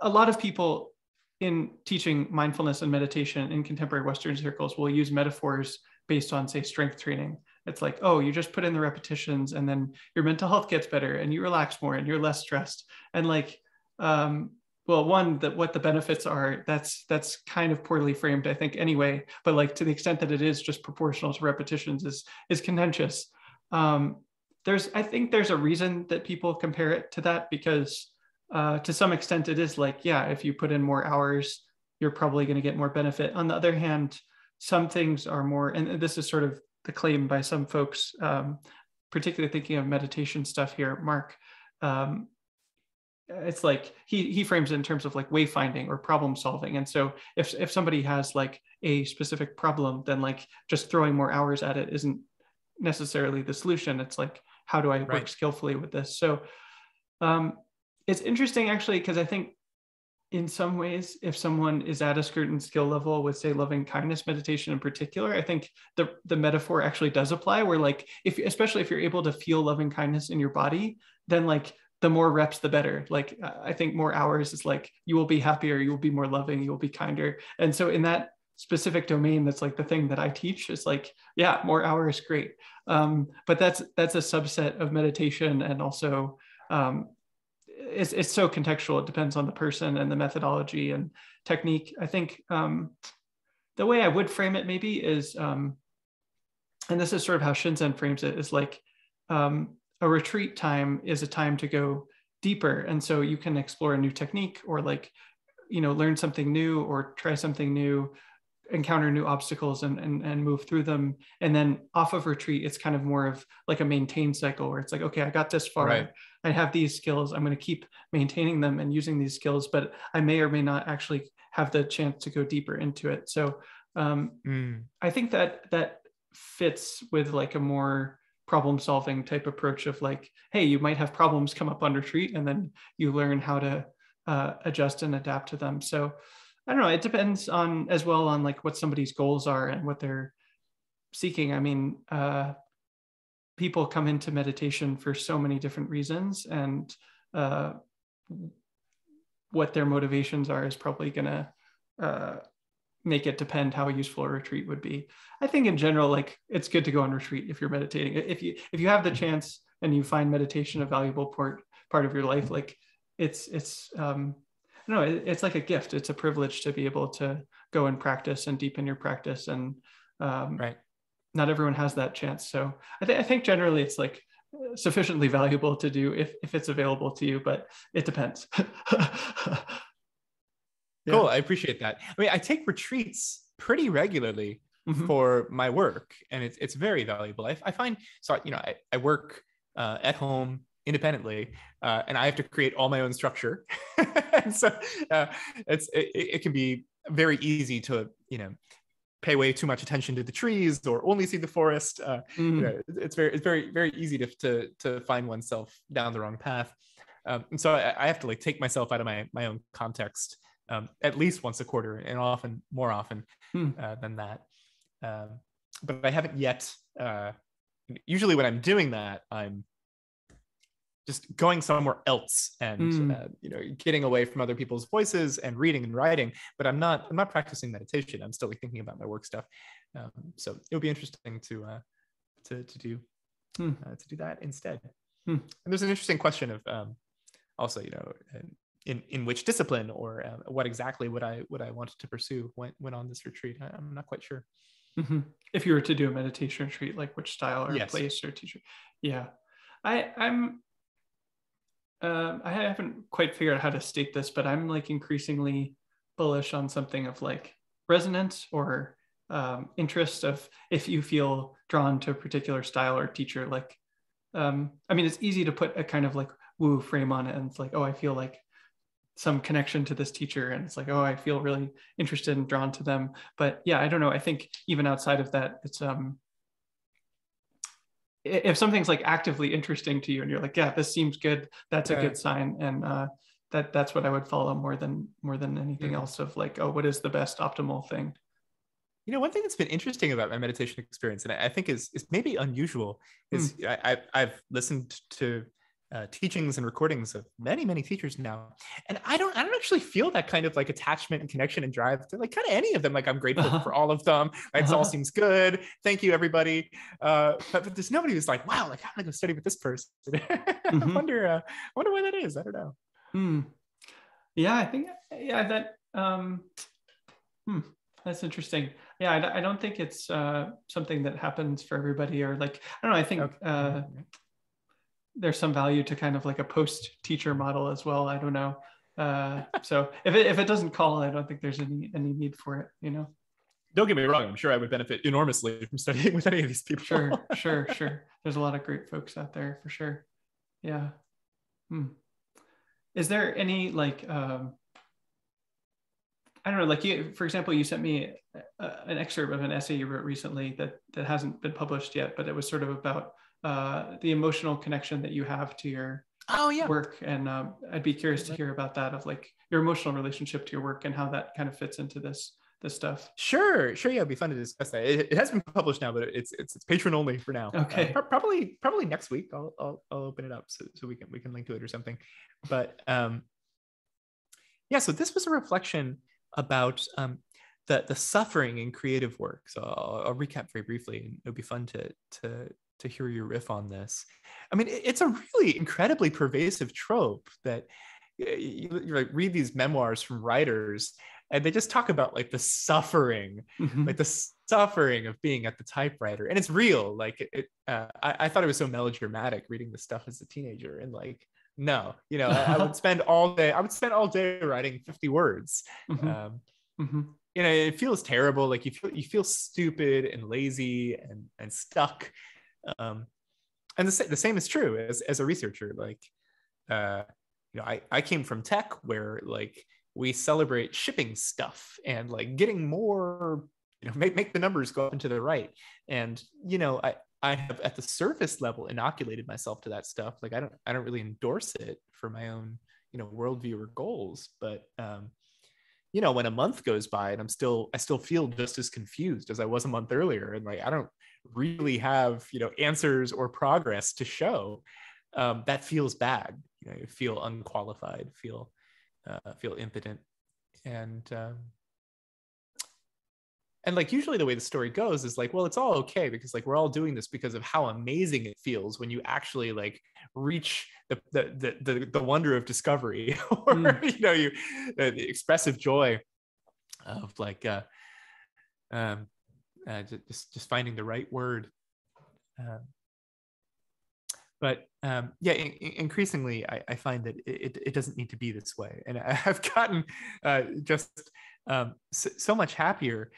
a lot of people in teaching mindfulness and meditation in contemporary western circles will use metaphors based on say strength training it's like, oh, you just put in the repetitions and then your mental health gets better and you relax more and you're less stressed. And like, um, well, one, that what the benefits are, that's that's kind of poorly framed, I think, anyway. But like to the extent that it is just proportional to repetitions is is contentious. Um, there's, I think there's a reason that people compare it to that because uh, to some extent it is like, yeah, if you put in more hours, you're probably going to get more benefit. On the other hand, some things are more, and this is sort of the claim by some folks, um, particularly thinking of meditation stuff here, Mark. Um, it's like he he frames it in terms of like wayfinding or problem solving. And so if if somebody has like a specific problem, then like just throwing more hours at it isn't necessarily the solution. It's like how do I work skillfully with this? So um, it's interesting actually because I think in some ways, if someone is at a certain skill level with, say, loving kindness meditation in particular, I think the, the metaphor actually does apply. Where, like, if especially if you're able to feel loving kindness in your body, then like the more reps, the better. Like, I think more hours is like you will be happier, you will be more loving, you will be kinder. And so, in that specific domain, that's like the thing that I teach is like, yeah, more hours, great. Um, but that's that's a subset of meditation and also um, it's, it's so contextual. It depends on the person and the methodology and technique. I think um, the way I would frame it maybe is, um, and this is sort of how Shinzen frames it, is like um, a retreat time is a time to go deeper. And so you can explore a new technique or like, you know, learn something new or try something new encounter new obstacles and, and and move through them and then off of retreat it's kind of more of like a maintain cycle where it's like okay i got this far right. i have these skills i'm going to keep maintaining them and using these skills but i may or may not actually have the chance to go deeper into it so um, mm. i think that that fits with like a more problem solving type approach of like hey you might have problems come up on retreat and then you learn how to uh, adjust and adapt to them so I don't know. It depends on as well on like what somebody's goals are and what they're seeking. I mean, uh, people come into meditation for so many different reasons, and uh, what their motivations are is probably going to uh, make it depend how useful a retreat would be. I think in general, like it's good to go on retreat if you're meditating. If you if you have the chance and you find meditation a valuable part part of your life, like it's it's um, no, it's like a gift. It's a privilege to be able to go and practice and deepen your practice. And um, right. not everyone has that chance. So I, th- I think generally it's like sufficiently valuable to do if if it's available to you, but it depends. Yeah. Cool. I appreciate that. I mean, I take retreats pretty regularly mm-hmm. for my work, and it's it's very valuable. I, I find so you know I, I work uh, at home independently, uh, and I have to create all my own structure, and so uh, it's it, it can be very easy to you know pay way too much attention to the trees or only see the forest. Uh, mm. you know, it's very it's very very easy to to to find oneself down the wrong path. Um, and so I, I, have to like take myself out of my my own context um, at least once a quarter, and often more often hmm. uh, than that. Um, but I haven't yet. Uh, usually, when I'm doing that, I'm just going somewhere else and mm. uh, you know getting away from other people's voices and reading and writing but i'm not i'm not practicing meditation i'm still like, thinking about my work stuff um, so it would be interesting to uh to to do mm. uh, to do that instead mm. and there's an interesting question of um also you know in in which discipline or uh, what exactly would I would I want to pursue when when on this retreat? I, am not quite sure. Mm-hmm. If you were to do a meditation retreat, like which style or yes. place or teacher, yeah, I I'm uh, I haven't quite figured out how to state this, but I'm like increasingly bullish on something of like resonance or um, interest of if you feel drawn to a particular style or teacher like um, i mean it's easy to put a kind of like woo frame on it and it's like oh i feel like some connection to this teacher and it's like oh i feel really interested and drawn to them. But yeah i don't know. I think even outside of that it's um if something's like actively interesting to you and you're like yeah this seems good that's a good sign. And uh that that's what i would follow more than more than anything mm-hmm. else of like oh what is the best optimal thing? You know one thing that's been interesting about my meditation experience and i think is is maybe unusual is mm. I, i've listened to uh, teachings and recordings of many many teachers now and i don't i don't actually feel that kind of like attachment and connection and drive to like kind of any of them like i'm grateful uh-huh. for all of them like, uh-huh. it all seems good thank you everybody uh, but, but, there's nobody who's like wow like i'm gonna go study with this person mm-hmm. i wonder uh, i wonder why that is i don't know hmm. yeah i think yeah that um hmm, that's interesting yeah I, I don't think it's uh something that happens for everybody or like i don't know i think okay. uh mm-hmm there's some value to kind of like a post teacher model as well. I don't know. Uh, so if it, if it doesn't call, I don't think there's any, any need for it, you know? Don't get me wrong. I'm sure I would benefit enormously from studying with any of these people. sure, sure, sure. There's a lot of great folks out there for sure. Yeah. Hmm. Is there any like, um, I don't know, like you, for example, you sent me a, an excerpt of an essay you wrote recently that that hasn't been published yet, but it was sort of about uh, the emotional connection that you have to your oh yeah. work. And um, i'd be curious to hear about that of like your emotional relationship to your work and how that kind of fits into this this stuff. Sure sure. Yeah it'd be fun to discuss that. It, it has been published now but it's it's, it's patron only for now. Okay. uh, probably probably next week I'll, I'll i'll open it up so, so we can we can link to it or something. But um yeah so this was a reflection about um the the suffering in creative work. So I'll, I'll recap very briefly and it'll be fun to to to hear your riff on this. I mean, it's a really incredibly pervasive trope that you, you like read these memoirs from writers and they just talk about like the suffering, mm-hmm. like the suffering of being at the typewriter, and it's real. Like it, uh, I, I, thought it was so melodramatic reading this stuff as a teenager, and like no, you know, I, I, would spend all day. I would spend all day writing fifty words. Mm-hmm. Um, mm-hmm. You know, it feels terrible. Like you feel you feel stupid and lazy and and stuck um, and the, the same is true as, as a researcher like uh, you know I, I came from tech where like we celebrate shipping stuff and like getting more you know make, make the numbers go up and to the right. And you know i i have at the surface level inoculated myself to that stuff. Like i don't i don't really endorse it for my own you know worldview or goals but um you know when a month goes by and i'm still i still feel just as confused as i was a month earlier. And like i don't really have you know answers or progress to show. Um, that feels bad. You know you feel unqualified feel uh, feel impotent. And um, and like usually the way the story goes is like well it's all okay because like we're all doing this because of how amazing it feels when you actually like reach the the the, the, the wonder of discovery or mm. you know you uh, the expressive joy of like uh um uh, just just finding the right word. Um, but um, yeah, in, in, increasingly, I, I, find that it, it, doesn't need to be this way, and I've gotten uh, just um, so, so, much happier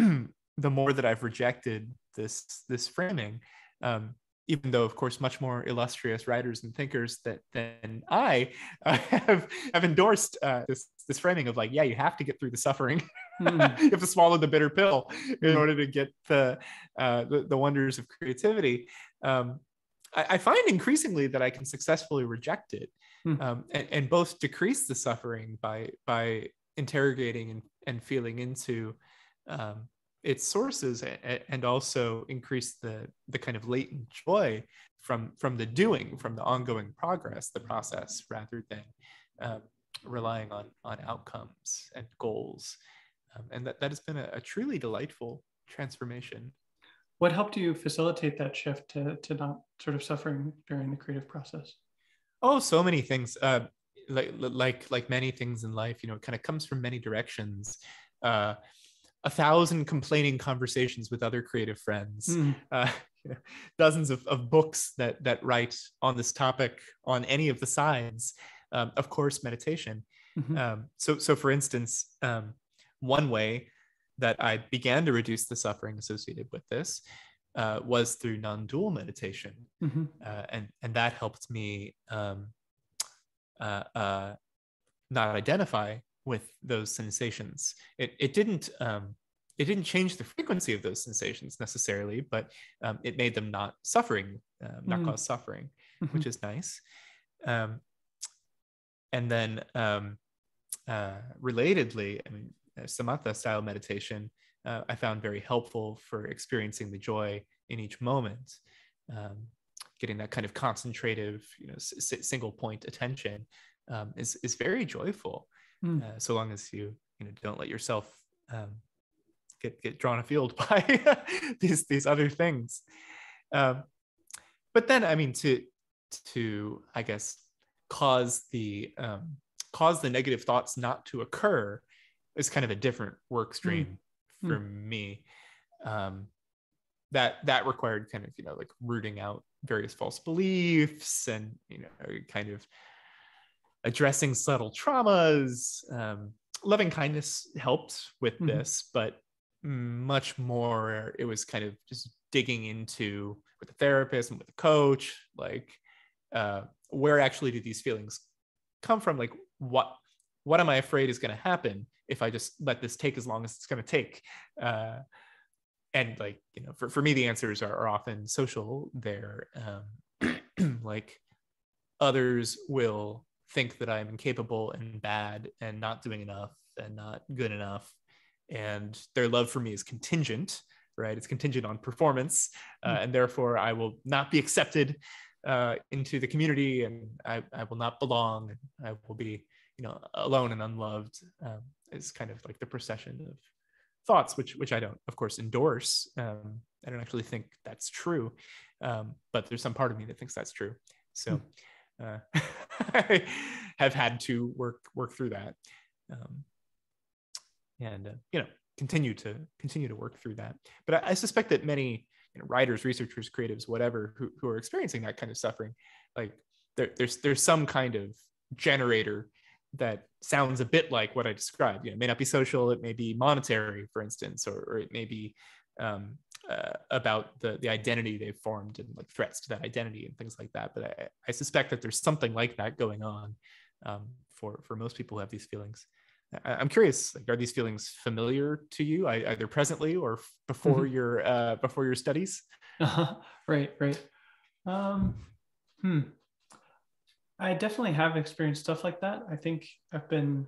the more that I've rejected this this framing. Um, even though, of course, much more illustrious writers and thinkers that than I uh, have have endorsed uh, this this framing of like, yeah, you have to get through the suffering. Mm. you have to swallow the bitter pill in order to get the uh, the, the, wonders of creativity. Um, I, I, find increasingly that I can successfully reject it mm. um, and, and, both decrease the suffering by by interrogating and, and feeling into um, its sources and also increase the the kind of latent joy from from the doing from the ongoing progress the process rather than um, relying on on outcomes and goals. Um, and that, that has been a, a, truly delightful transformation. What helped you facilitate that shift to, to not sort of suffering during the creative process? Oh so many things. Uh, like like like many things in life you know it kind of comes from many directions. Uh, a thousand complaining conversations with other creative friends mm. uh, dozens of, of books that that write on this topic on any of the sides um, of course meditation mm-hmm. um, so so for instance um, one way that i began to reduce the suffering associated with this uh, was through non-dual meditation mm-hmm. uh, and and that helped me um, uh, uh, not identify with those sensations. It, it didn't um, it didn't change the frequency of those sensations necessarily, but um, it made them not suffering, um, not mm. cause suffering, mm-hmm. which is nice. Um, and then um, uh, relatedly, I mean, uh, samatha style meditation, uh, I found very helpful for experiencing the joy in each moment. Um, getting that kind of concentrative, you know, s- single point attention um, is is very joyful mm. uh, so long as you you know don't let yourself um, get get drawn afield by these these other things. Um, but then, I mean, to to I guess cause the um, cause the negative thoughts not to occur is kind of a different work stream mm. for mm. me. Um, that that required kind of you know like rooting out various false beliefs and you know kind of addressing subtle traumas. Um, loving kindness helped with mm-hmm. this, but much more it was kind of just digging into with the therapist and with the coach, like uh, where actually do these feelings come from? Like what what am I afraid is going to happen if I just let this take as long as it's going to take? Uh, and like you know, for, for me, the answers are, are often social. There, um, like others will think that I'm incapable and bad and not doing enough and not good enough. And their love for me is contingent, right? It's contingent on performance. Uh, mm. and therefore, I will not be accepted uh, into the community and I, I will not belong. I will be, you know, alone and unloved um, is kind of like the procession of thoughts, which, which I don't, of course, endorse. Um, I don't actually think that's true. Um, but there's some part of me that thinks that's true. So, mm uh, have had to work work through that, um, and uh, you know continue to continue to work through that. But I, I suspect that many you know, writers, researchers, creatives, whatever, who, who are experiencing that kind of suffering, like there, there's there's some kind of generator that sounds a bit like what I described. You know, it may not be social, it may be monetary, for instance, or, or it may be um, uh, about the the identity they've formed and like threats to that identity and things like that. But I, I suspect that there's something like that going on um, for for most people who have these feelings. I, am curious, like, are these feelings familiar to you either presently or before mm-hmm. your uh, before your studies? Uh-huh. Right, right. Um, hmm. I definitely have experienced stuff like that. I think I've been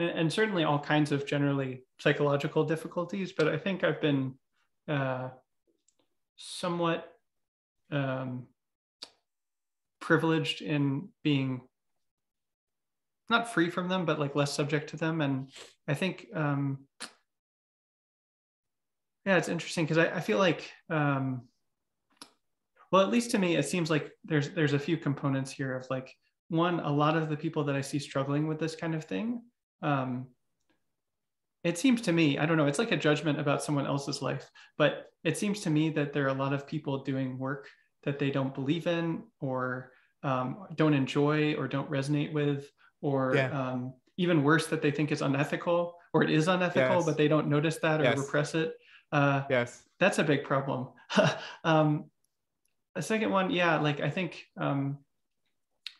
and, and certainly all kinds of generally psychological difficulties, but I think I've been uh, somewhat um, privileged in being not free from them, but like less subject to them. And I think, um, yeah, it's interesting because I, I, feel like, um, well, at least to me, it seems like there's there's a few components here of like one, a lot of the people that I see struggling with this kind of thing um, it seems to me, I don't know, it's like a judgment about someone else's life, but it seems to me that there are a lot of people doing work that they don't believe in or um, don't enjoy or don't resonate with or Yeah. um, even worse that they think is unethical or it is unethical Yes. but they don't notice that or Yes. repress it uh, Yes. that's a big problem um, a second one yeah like i think um,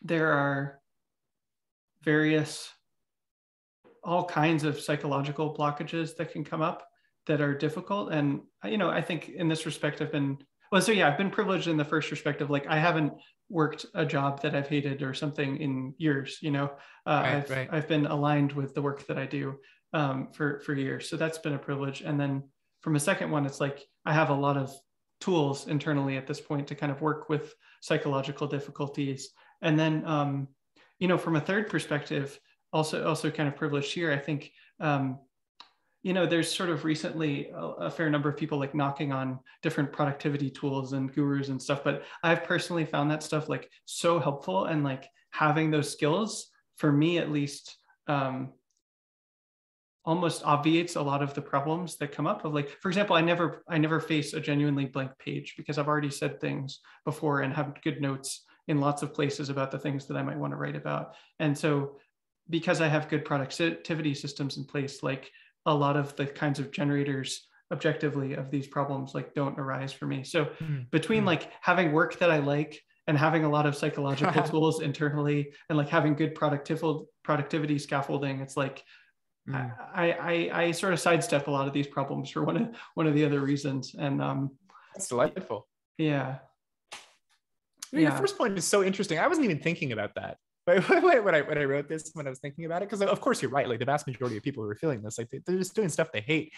there are various all kinds of psychological blockages that can come up that are difficult. And you know i think in this respect i've been well so yeah i've been privileged in the first respect of like i haven't worked a job that i've hated or something in years you know? Uh, Right, I've, right. I've been aligned with the work that i do um, for for years. So that's been a privilege. And then from a second one it's like i have a lot of tools internally at this point to kind of work with psychological difficulties. And then um, you know from a third perspective also also kind of privileged here. I think um, you know there's sort of recently a, a fair number of people like knocking on different productivity tools and gurus and stuff but i've personally found that stuff like so helpful and like having those skills for me at least um, almost obviates a lot of the problems that come up of like for example i never i never face a genuinely blank page because i've already said things before and have good notes in lots of places about the things that i might want to write about. And so because i have good productivity systems in place like a lot of the kinds of generators objectively of these problems like don't arise for me so Mm, between mm. like having work that i like and having a lot of psychological tools internally and like having good productivity productivity scaffolding it's like Mm. I, I I sort of sidestep a lot of these problems for one of one of the other reasons. And um, That's delightful. yeah, Your Yeah. first point is so interesting. I wasn't even thinking about that. But when I when I wrote this, when I was thinking about it, because uh, of course you're right. Like the vast majority of people who are feeling this, like they- they're just doing stuff they hate,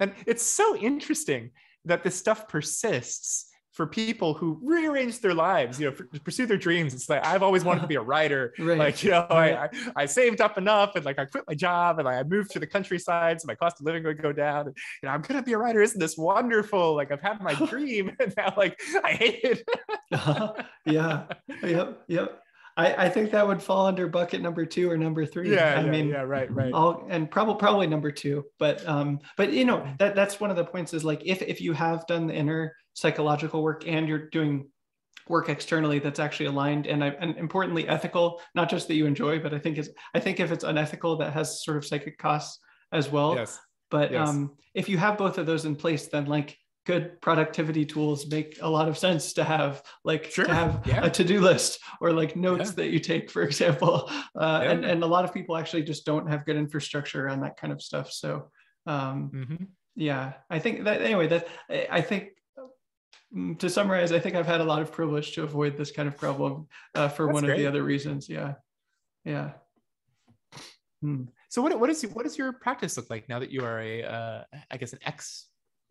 and it's so interesting that this stuff persists for people who rearrange their lives, you know, for, to pursue their dreams. It's like I've always wanted to be a writer. right. Like you know. I, I I saved up enough, and like I quit my job, and like, I moved to the countryside, so my cost of living would go down. And, you know, I'm gonna be a writer. Isn't this wonderful? Like I've had my dream, and now like I hate it. Uh-huh. yeah, yep, yep. I, I think that would fall under bucket number two or number three. yeah, I yeah, mean, yeah, right, right. all and probably probably number two but um but you know that that's one of the points is like if if you have done the inner psychological work and you're doing work externally that's actually aligned and, and importantly ethical not just that you enjoy but i think it's i think if it's unethical that has sort of psychic costs as well yes, but yes. um if you have both of those in place then like good productivity tools make a lot of sense to have like Sure, to have yeah. a to-do list or like notes Yeah. that you take for example uh, Yeah. and, and a lot of people actually just don't have good infrastructure on that kind of stuff so um, Mhm. yeah i think that anyway that I- think mm, to summarize i think i've had a lot of privilege to avoid this kind of problem uh, for That's one of the other reasons yeah yeah Hmm. So what what is what does your practice look like now that you are a uh, I guess an ex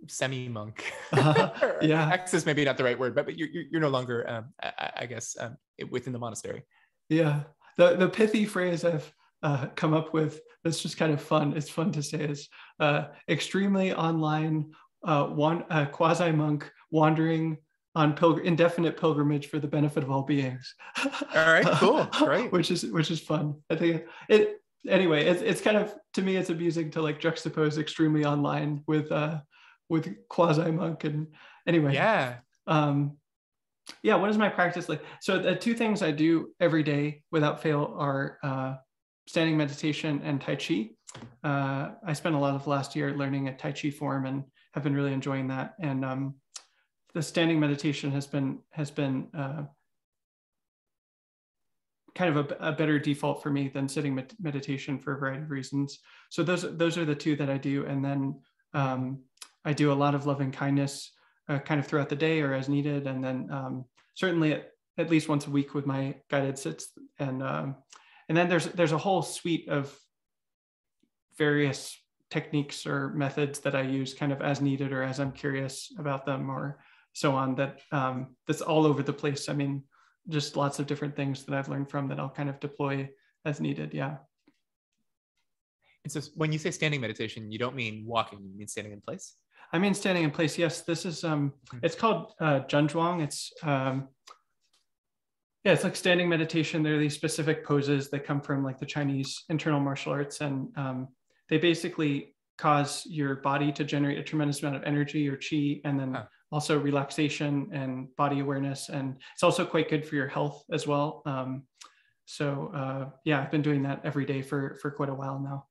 semi monk? Uh-huh. Yeah. is maybe not the right word, but but you're you're no longer um, I, I- guess um, within the monastery. Yeah, the the pithy phrase I've uh, come up with that's just kind of fun. It's fun to say is uh, extremely online uh, one uh, quasi monk wandering on pilgr- indefinite pilgrimage for the benefit of all beings. All right, cool, great. which is which is fun. I think it anyway. It's it's kind of to me it's amusing to like juxtapose extremely online with uh with quasi monk and anyway Yeah. um yeah what is my practice like? So the two things i do every day without fail are uh, standing meditation and tai chi. Uh, i spent a lot of last year learning a tai chi form and have been really enjoying that. And um, the standing meditation has been has been uh, kind of a, a better default for me than sitting med- meditation for a variety of reasons. So those those are the two that i do. And then um, i do a lot of loving kindness uh, kind of throughout the day or as needed, and then um, certainly at, at least once a week with my guided sits, and um, and then there's there's a whole suite of various techniques or methods that I use kind of as needed or as I'm curious about them or so on. That um, that's all over the place. I mean, just lots of different things that I've learned from that I'll kind of deploy as needed. Yeah. And so when you say standing meditation, you don't mean walking, you mean standing in place. I mean, standing in place. Yes, this is um, Mhm. it's called uh, Zhan Zhuang. It's um, yeah, it's like standing meditation. There are these specific poses that come from like the Chinese internal martial arts, and um, they basically cause your body to generate a tremendous amount of energy or chi, and then also relaxation and body awareness. And it's also quite good for your health as well. Um, so uh, yeah, I've been doing that every day for for quite a while now.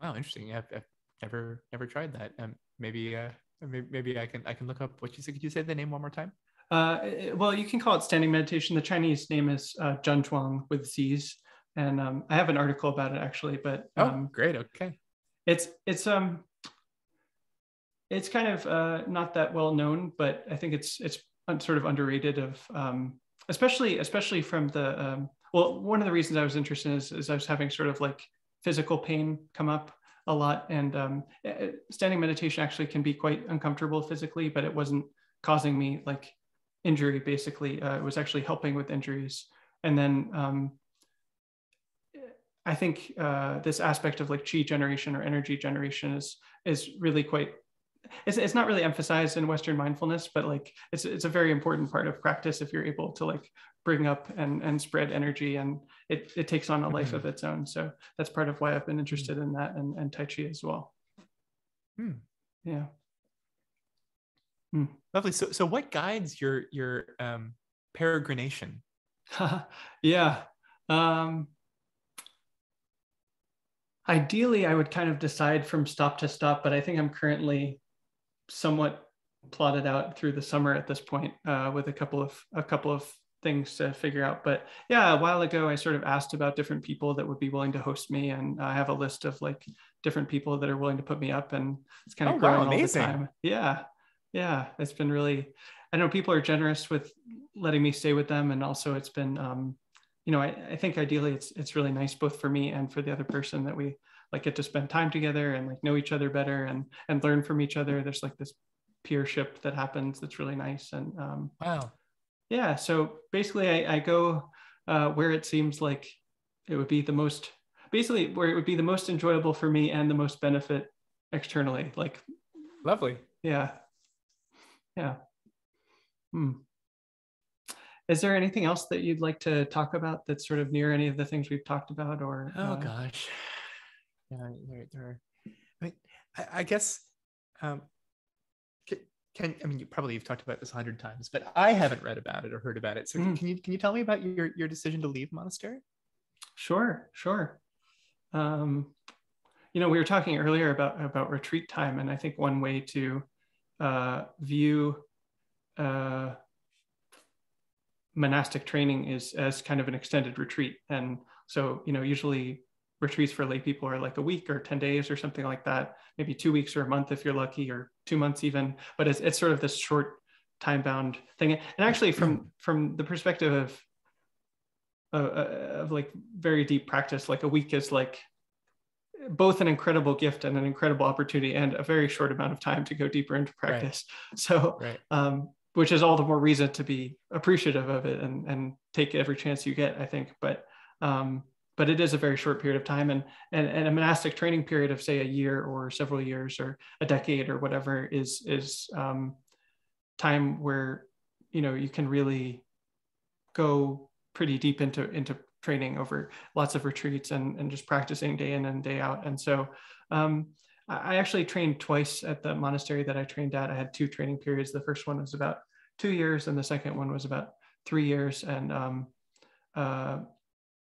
Wow, interesting. I've, I've never never tried that. Um, maybe uh, maybe, maybe I can I can look up what you said. Could you say the name one more time? Uh, well, you can call it standing meditation. The Chinese name is uh, Zhuang with Z's, and um, I have an article about it actually. But oh, um, oh, great. Okay. It's it's um it's kind of uh, not that well known, but I think it's it's sort of underrated of um, especially especially from the um, well one of the reasons I was interested is, is I was having sort of like physical pain come up a lot. And um, standing meditation actually can be quite uncomfortable physically but it wasn't causing me like injury basically. Uh, it was actually helping with injuries. And then um, I think uh, this aspect of like chi generation or energy generation is is really quite it's, it's not really emphasized in Western mindfulness, but like it's it's a very important part of practice if you're able to like bring up and and spread energy and it it takes on a life mm-hmm. of its own. So that's part of why I've been interested in that and, and Tai Chi as well. Hmm. Yeah. Hmm. Lovely. So so what guides your your um peregrination? yeah. Um ideally i would kind of decide from stop to stop but i think i'm currently somewhat plotted out through the summer at this point uh, with a couple of a couple of things to figure out. But yeah, a while ago, I sort of asked about different people that would be willing to host me, and I have a list of like different people that are willing to put me up, and it's kind of oh, growing wow, all the time. Yeah, yeah, it's been really. I know people are generous with letting me stay with them, and also it's been, um, you know, I, I think ideally it's it's really nice both for me and for the other person that we like get to spend time together and like know each other better and and learn from each other there's like this peership that happens that's really nice and um, wow yeah so basically i, I go uh, where it seems like it would be the most basically where it would be the most enjoyable for me and the most benefit externally like lovely. Yeah. Yeah. Hmm. is there anything else that you'd like to talk about that's sort of near any of the things we've talked about or oh uh, gosh. Yeah, there, there I mean, I, I guess, um, can, I mean, you probably you've talked about this a hundred times, but I haven't read about it or heard about it. So mm. can you can you tell me about your your decision to leave monastery? Sure, sure. Um, you know, we were talking earlier about about retreat time, and I think one way to uh, view uh, monastic training is as kind of an extended retreat. And so, you know, usually retreats for lay people are like a week or 10 days or something like that maybe two weeks or a month if you're lucky or two months even but it's, it's sort of this short time bound thing and actually from from the perspective of uh, of like very deep practice like a week is like both an incredible gift and an incredible opportunity and a very short amount of time to go deeper into practice right. so right. um, which is all the more reason to be appreciative of it and and take every chance you get i think but um, but it is a very short period of time and, and, and a monastic training period of say a year or several years or a decade or whatever is is um, time where you know you can really go pretty deep into into training over lots of retreats and, and just practicing day in and day out and so um, I actually trained twice at the monastery that I trained at. I had two training periods. The first one was about two years, and the second one was about three years. And um, uh,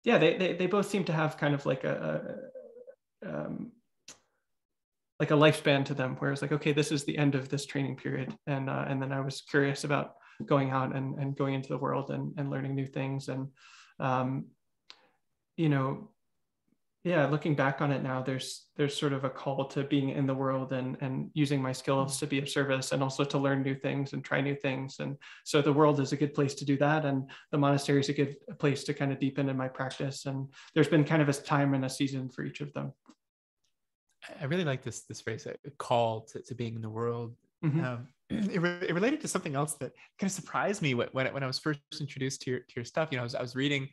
yeah, they, they, they both seem to have kind of like a, a um, like a lifespan to them, where it's like, okay, this is the end of this training period, and uh, and then I was curious about going out and, and going into the world and, and learning new things, and um, you know, yeah looking back on it now there's there's sort of a call to being in the world and and using my skills to be of service and also to learn new things and try new things. And so the world is a good place to do that. And the monastery is a good place to kind of deepen in my practice. And there's been kind of a time and a season for each of them. I really like this this phrase a call to, to being in the world. Mm-hmm. um, it, re- it, related to something else that kind of surprised me when, when I was first introduced to your, to your stuff. You know, I was, I was reading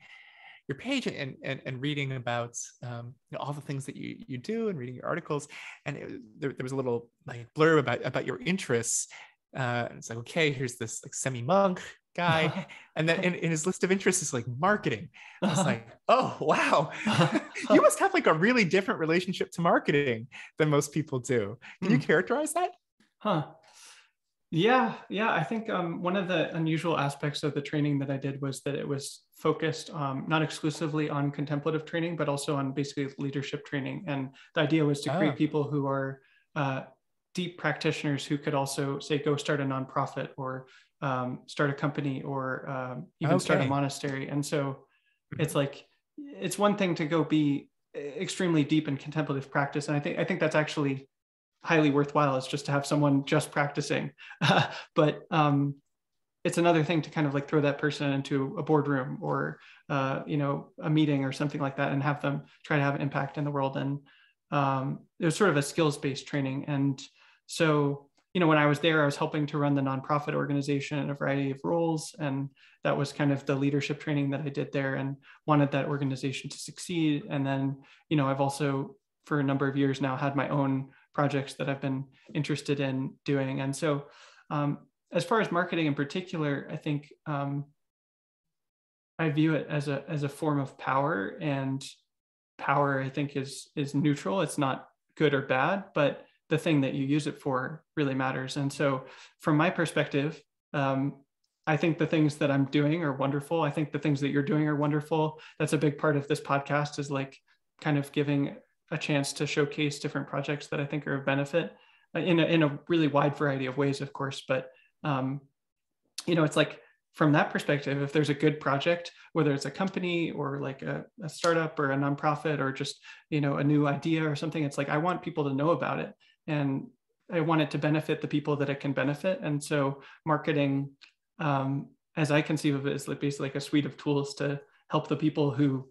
your page and, and, and reading about um, you know, all the things that you, you do and reading your articles. And it, there, there was a little like blurb about, about your interests. Uh, it's like, okay, here's this like semi monk guy. and then in, in, his list of interests is like marketing. I was like, oh, wow. you must have like a really different relationship to marketing than most people do. Can you hmm. characterize that? Huh. Yeah, yeah. I think um, one of the unusual aspects of the training that I did was that it was focused um, not exclusively on contemplative training, but also on basically leadership training. And the idea was to create oh. people who are uh, deep practitioners who could also say go start a nonprofit or um, start a company or um, even okay. start a monastery. And so mm-hmm. it's like it's one thing to go be extremely deep in contemplative practice, and I think I think that's actually highly worthwhile is just to have someone just practicing. but um, it's another thing to kind of like throw that person into a boardroom or uh, you know a meeting or something like that and have them try to have an impact in the world. And um, it was sort of a skills based training. And so you know when I was there, I was helping to run the nonprofit organization in a variety of roles, and that was kind of the leadership training that I did there, and wanted that organization to succeed. And then you know I've also for a number of years now had my own projects that I've been interested in doing. And so, um, as far as marketing in particular, I think um, I view it as a as a form of power, and power I think is is neutral. It's not good or bad, but the thing that you use it for really matters. And so, from my perspective, um, I think the things that I'm doing are wonderful. I think the things that you're doing are wonderful. That's a big part of this podcast is like kind of giving a chance to showcase different projects that I think are of benefit uh, in a, in a really wide variety of ways, of course. But, um, you know, it's like from that perspective, if there's a good project, whether it's a company or like a, a startup or a nonprofit or just, you know, a new idea or something, it's like I want people to know about it. And I want it to benefit the people that it can benefit. And so marketing, um, as I conceive of it, is basically like a suite of tools to help the people who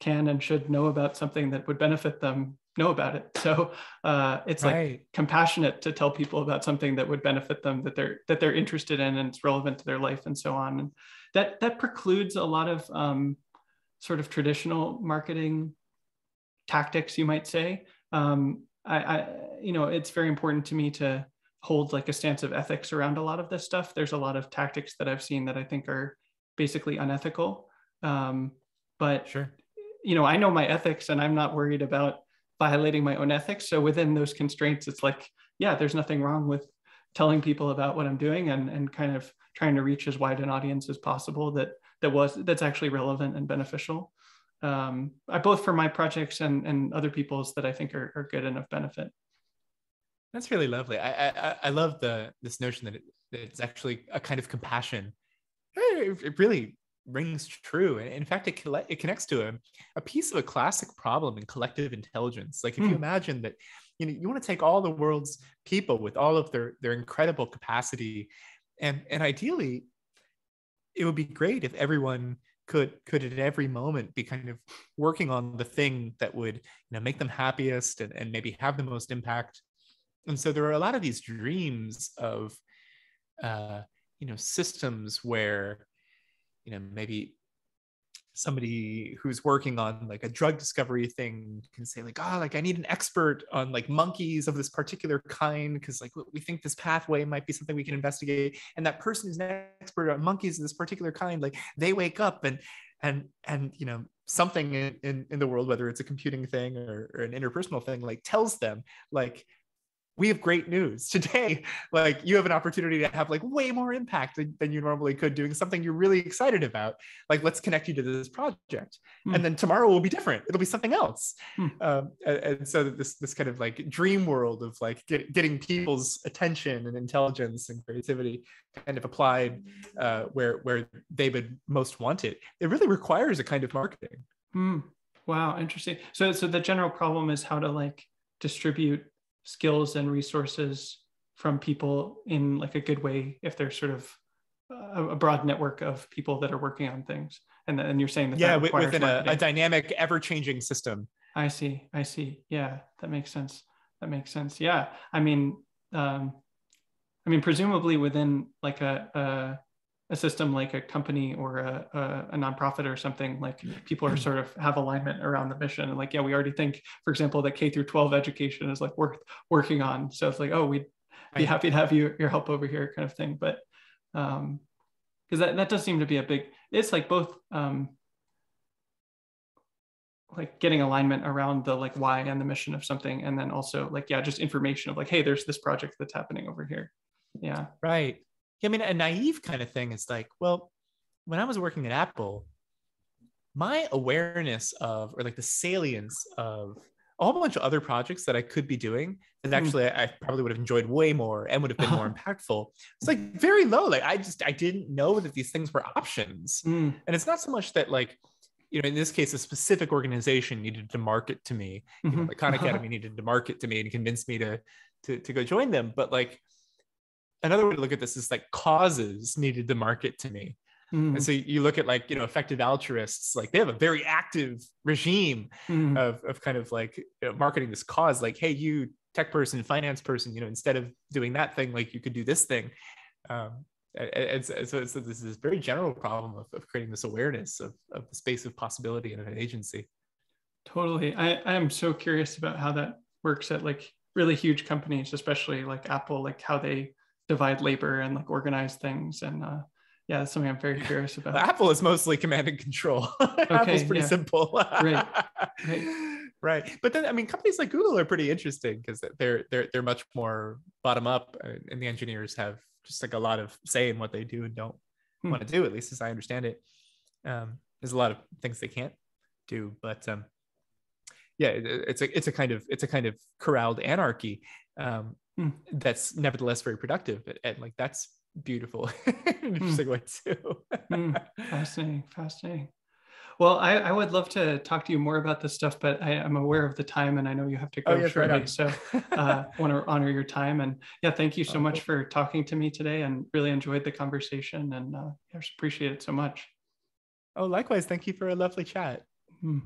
can and should know about something that would benefit them know about it. So uh, it's right. like compassionate to tell people about something that would benefit them that they're that they're interested in and it's relevant to their life and so on. And that that precludes a lot of um, sort of traditional marketing tactics you might say. Um, I, I you know it's very important to me to hold like a stance of ethics around a lot of this stuff. There's a lot of tactics that i've seen that i think are basically unethical. Um, but sure you know, I know my ethics and I'm not worried about violating my own ethics. So within those constraints, it's like, yeah, there's nothing wrong with telling people about what I'm doing and, and kind of trying to reach as wide an audience as possible that that was that's actually relevant and beneficial. Um, I, both for my projects and, and other people's that I think are, are good and of benefit. That's really lovely. I, I, I love the this notion that, it, that it's actually a kind of compassion. It, it really rings true. And in fact, it, it connects to a, a piece of a classic problem in collective intelligence. Like if mm. you hmm. imagine that, you know, you want to take all the world's people with all of their, their incredible capacity and, and ideally it would be great if everyone could could at every moment be kind of working on the thing that would you know make them happiest and, and maybe have the most impact and so there are a lot of these dreams of uh, you know systems where you know maybe somebody who's working on like a drug discovery thing can say like oh like i need an expert on like monkeys of this particular kind because like we think this pathway might be something we can investigate. And that person who's an expert on monkeys of this particular kind like they wake up and and and you know something in in, in the world whether it's a computing thing or, or an interpersonal thing like tells them like we have great news today. Like you have an opportunity to have like way more impact than, than, you normally could doing something you're really excited about. Like let's connect you to this project. Mm. and then tomorrow will be different. It'll be something else. Mm. um, and, and, so this this kind of like dream world of like get, getting people's attention and intelligence and creativity kind of applied uh, where where they would most want it it really requires a kind of marketing. Mm. wow. Interesting. So so the general problem is how to like distribute skills and resources from people in like a good way if there's sort of a, a broad network of people that are working on things. And then you're saying that yeah that within a, a, dynamic ever-changing system. I see i see. Yeah that makes sense. That makes sense. Yeah i mean um i mean presumably within like a, a a system like a company or a, a, a, nonprofit or something like people are sort of have alignment around the mission. And like yeah we already think for example that k through 12 education is like worth working on. So it's like oh we'd be happy to have you your help over here kind of thing. But um because that, that does seem to be a big it's like both um like getting alignment around the like why and the mission of something and then also like yeah just information of like hey there's this project that's happening over here. Yeah. Right. I mean, a naive kind of thing is like, well, when I was working at Apple, my awareness of, or like the salience of a whole bunch of other projects that I could be doing that hmm. actually I probably would have enjoyed way more and would have been more impactful. It's like very low. Like I just I didn't know that these things were options. Mm. And it's not so much that like, you know, in this case, a specific organization needed to market to me. Mm-hmm. You know, mm-hmm. like Khan Academy needed to market to me and convince me to to to go join them. But like another way to look at this is like causes needed to market to me. Mm. And so you look at like, you know, effective altruists, like they have a very active regime mm. of, of kind of like you know, marketing this cause, like, hey, you tech person, finance person, you know, instead of doing that thing, like you could do this thing. Um, and, so, so, so this is this very general problem of, of creating this awareness of, of the space of possibility in an agency. Totally. I, I am so curious about how that works at like really huge companies, especially like Apple, like how they divide labor and like organize things. And uh, yeah, that's something I'm very curious about. Apple is mostly command and control. Okay, Apple's pretty yeah. simple. right. right. Right. But then I mean companies like Google are pretty interesting because they're they're they're much more bottom up and the engineers have just like a lot of say in what they do and don't hmm. want to do, at least as I understand it. Um, there's a lot of things they can't do, but um, yeah, it, it's a it's a kind of it's a kind of corralled anarchy um, hmm. that's nevertheless very productive, and like that's beautiful. Interesting mm. way too mm. fascinating fascinating. Well I, I would love to talk to you more about this stuff but I, am aware of the time and i know you have to go oh, yes, shortly. right so uh, want to honor your time and yeah thank you so much for talking to me today and really enjoyed the conversation and uh, I just appreciate it so much. Oh likewise. Thank you for a lovely chat. Mm.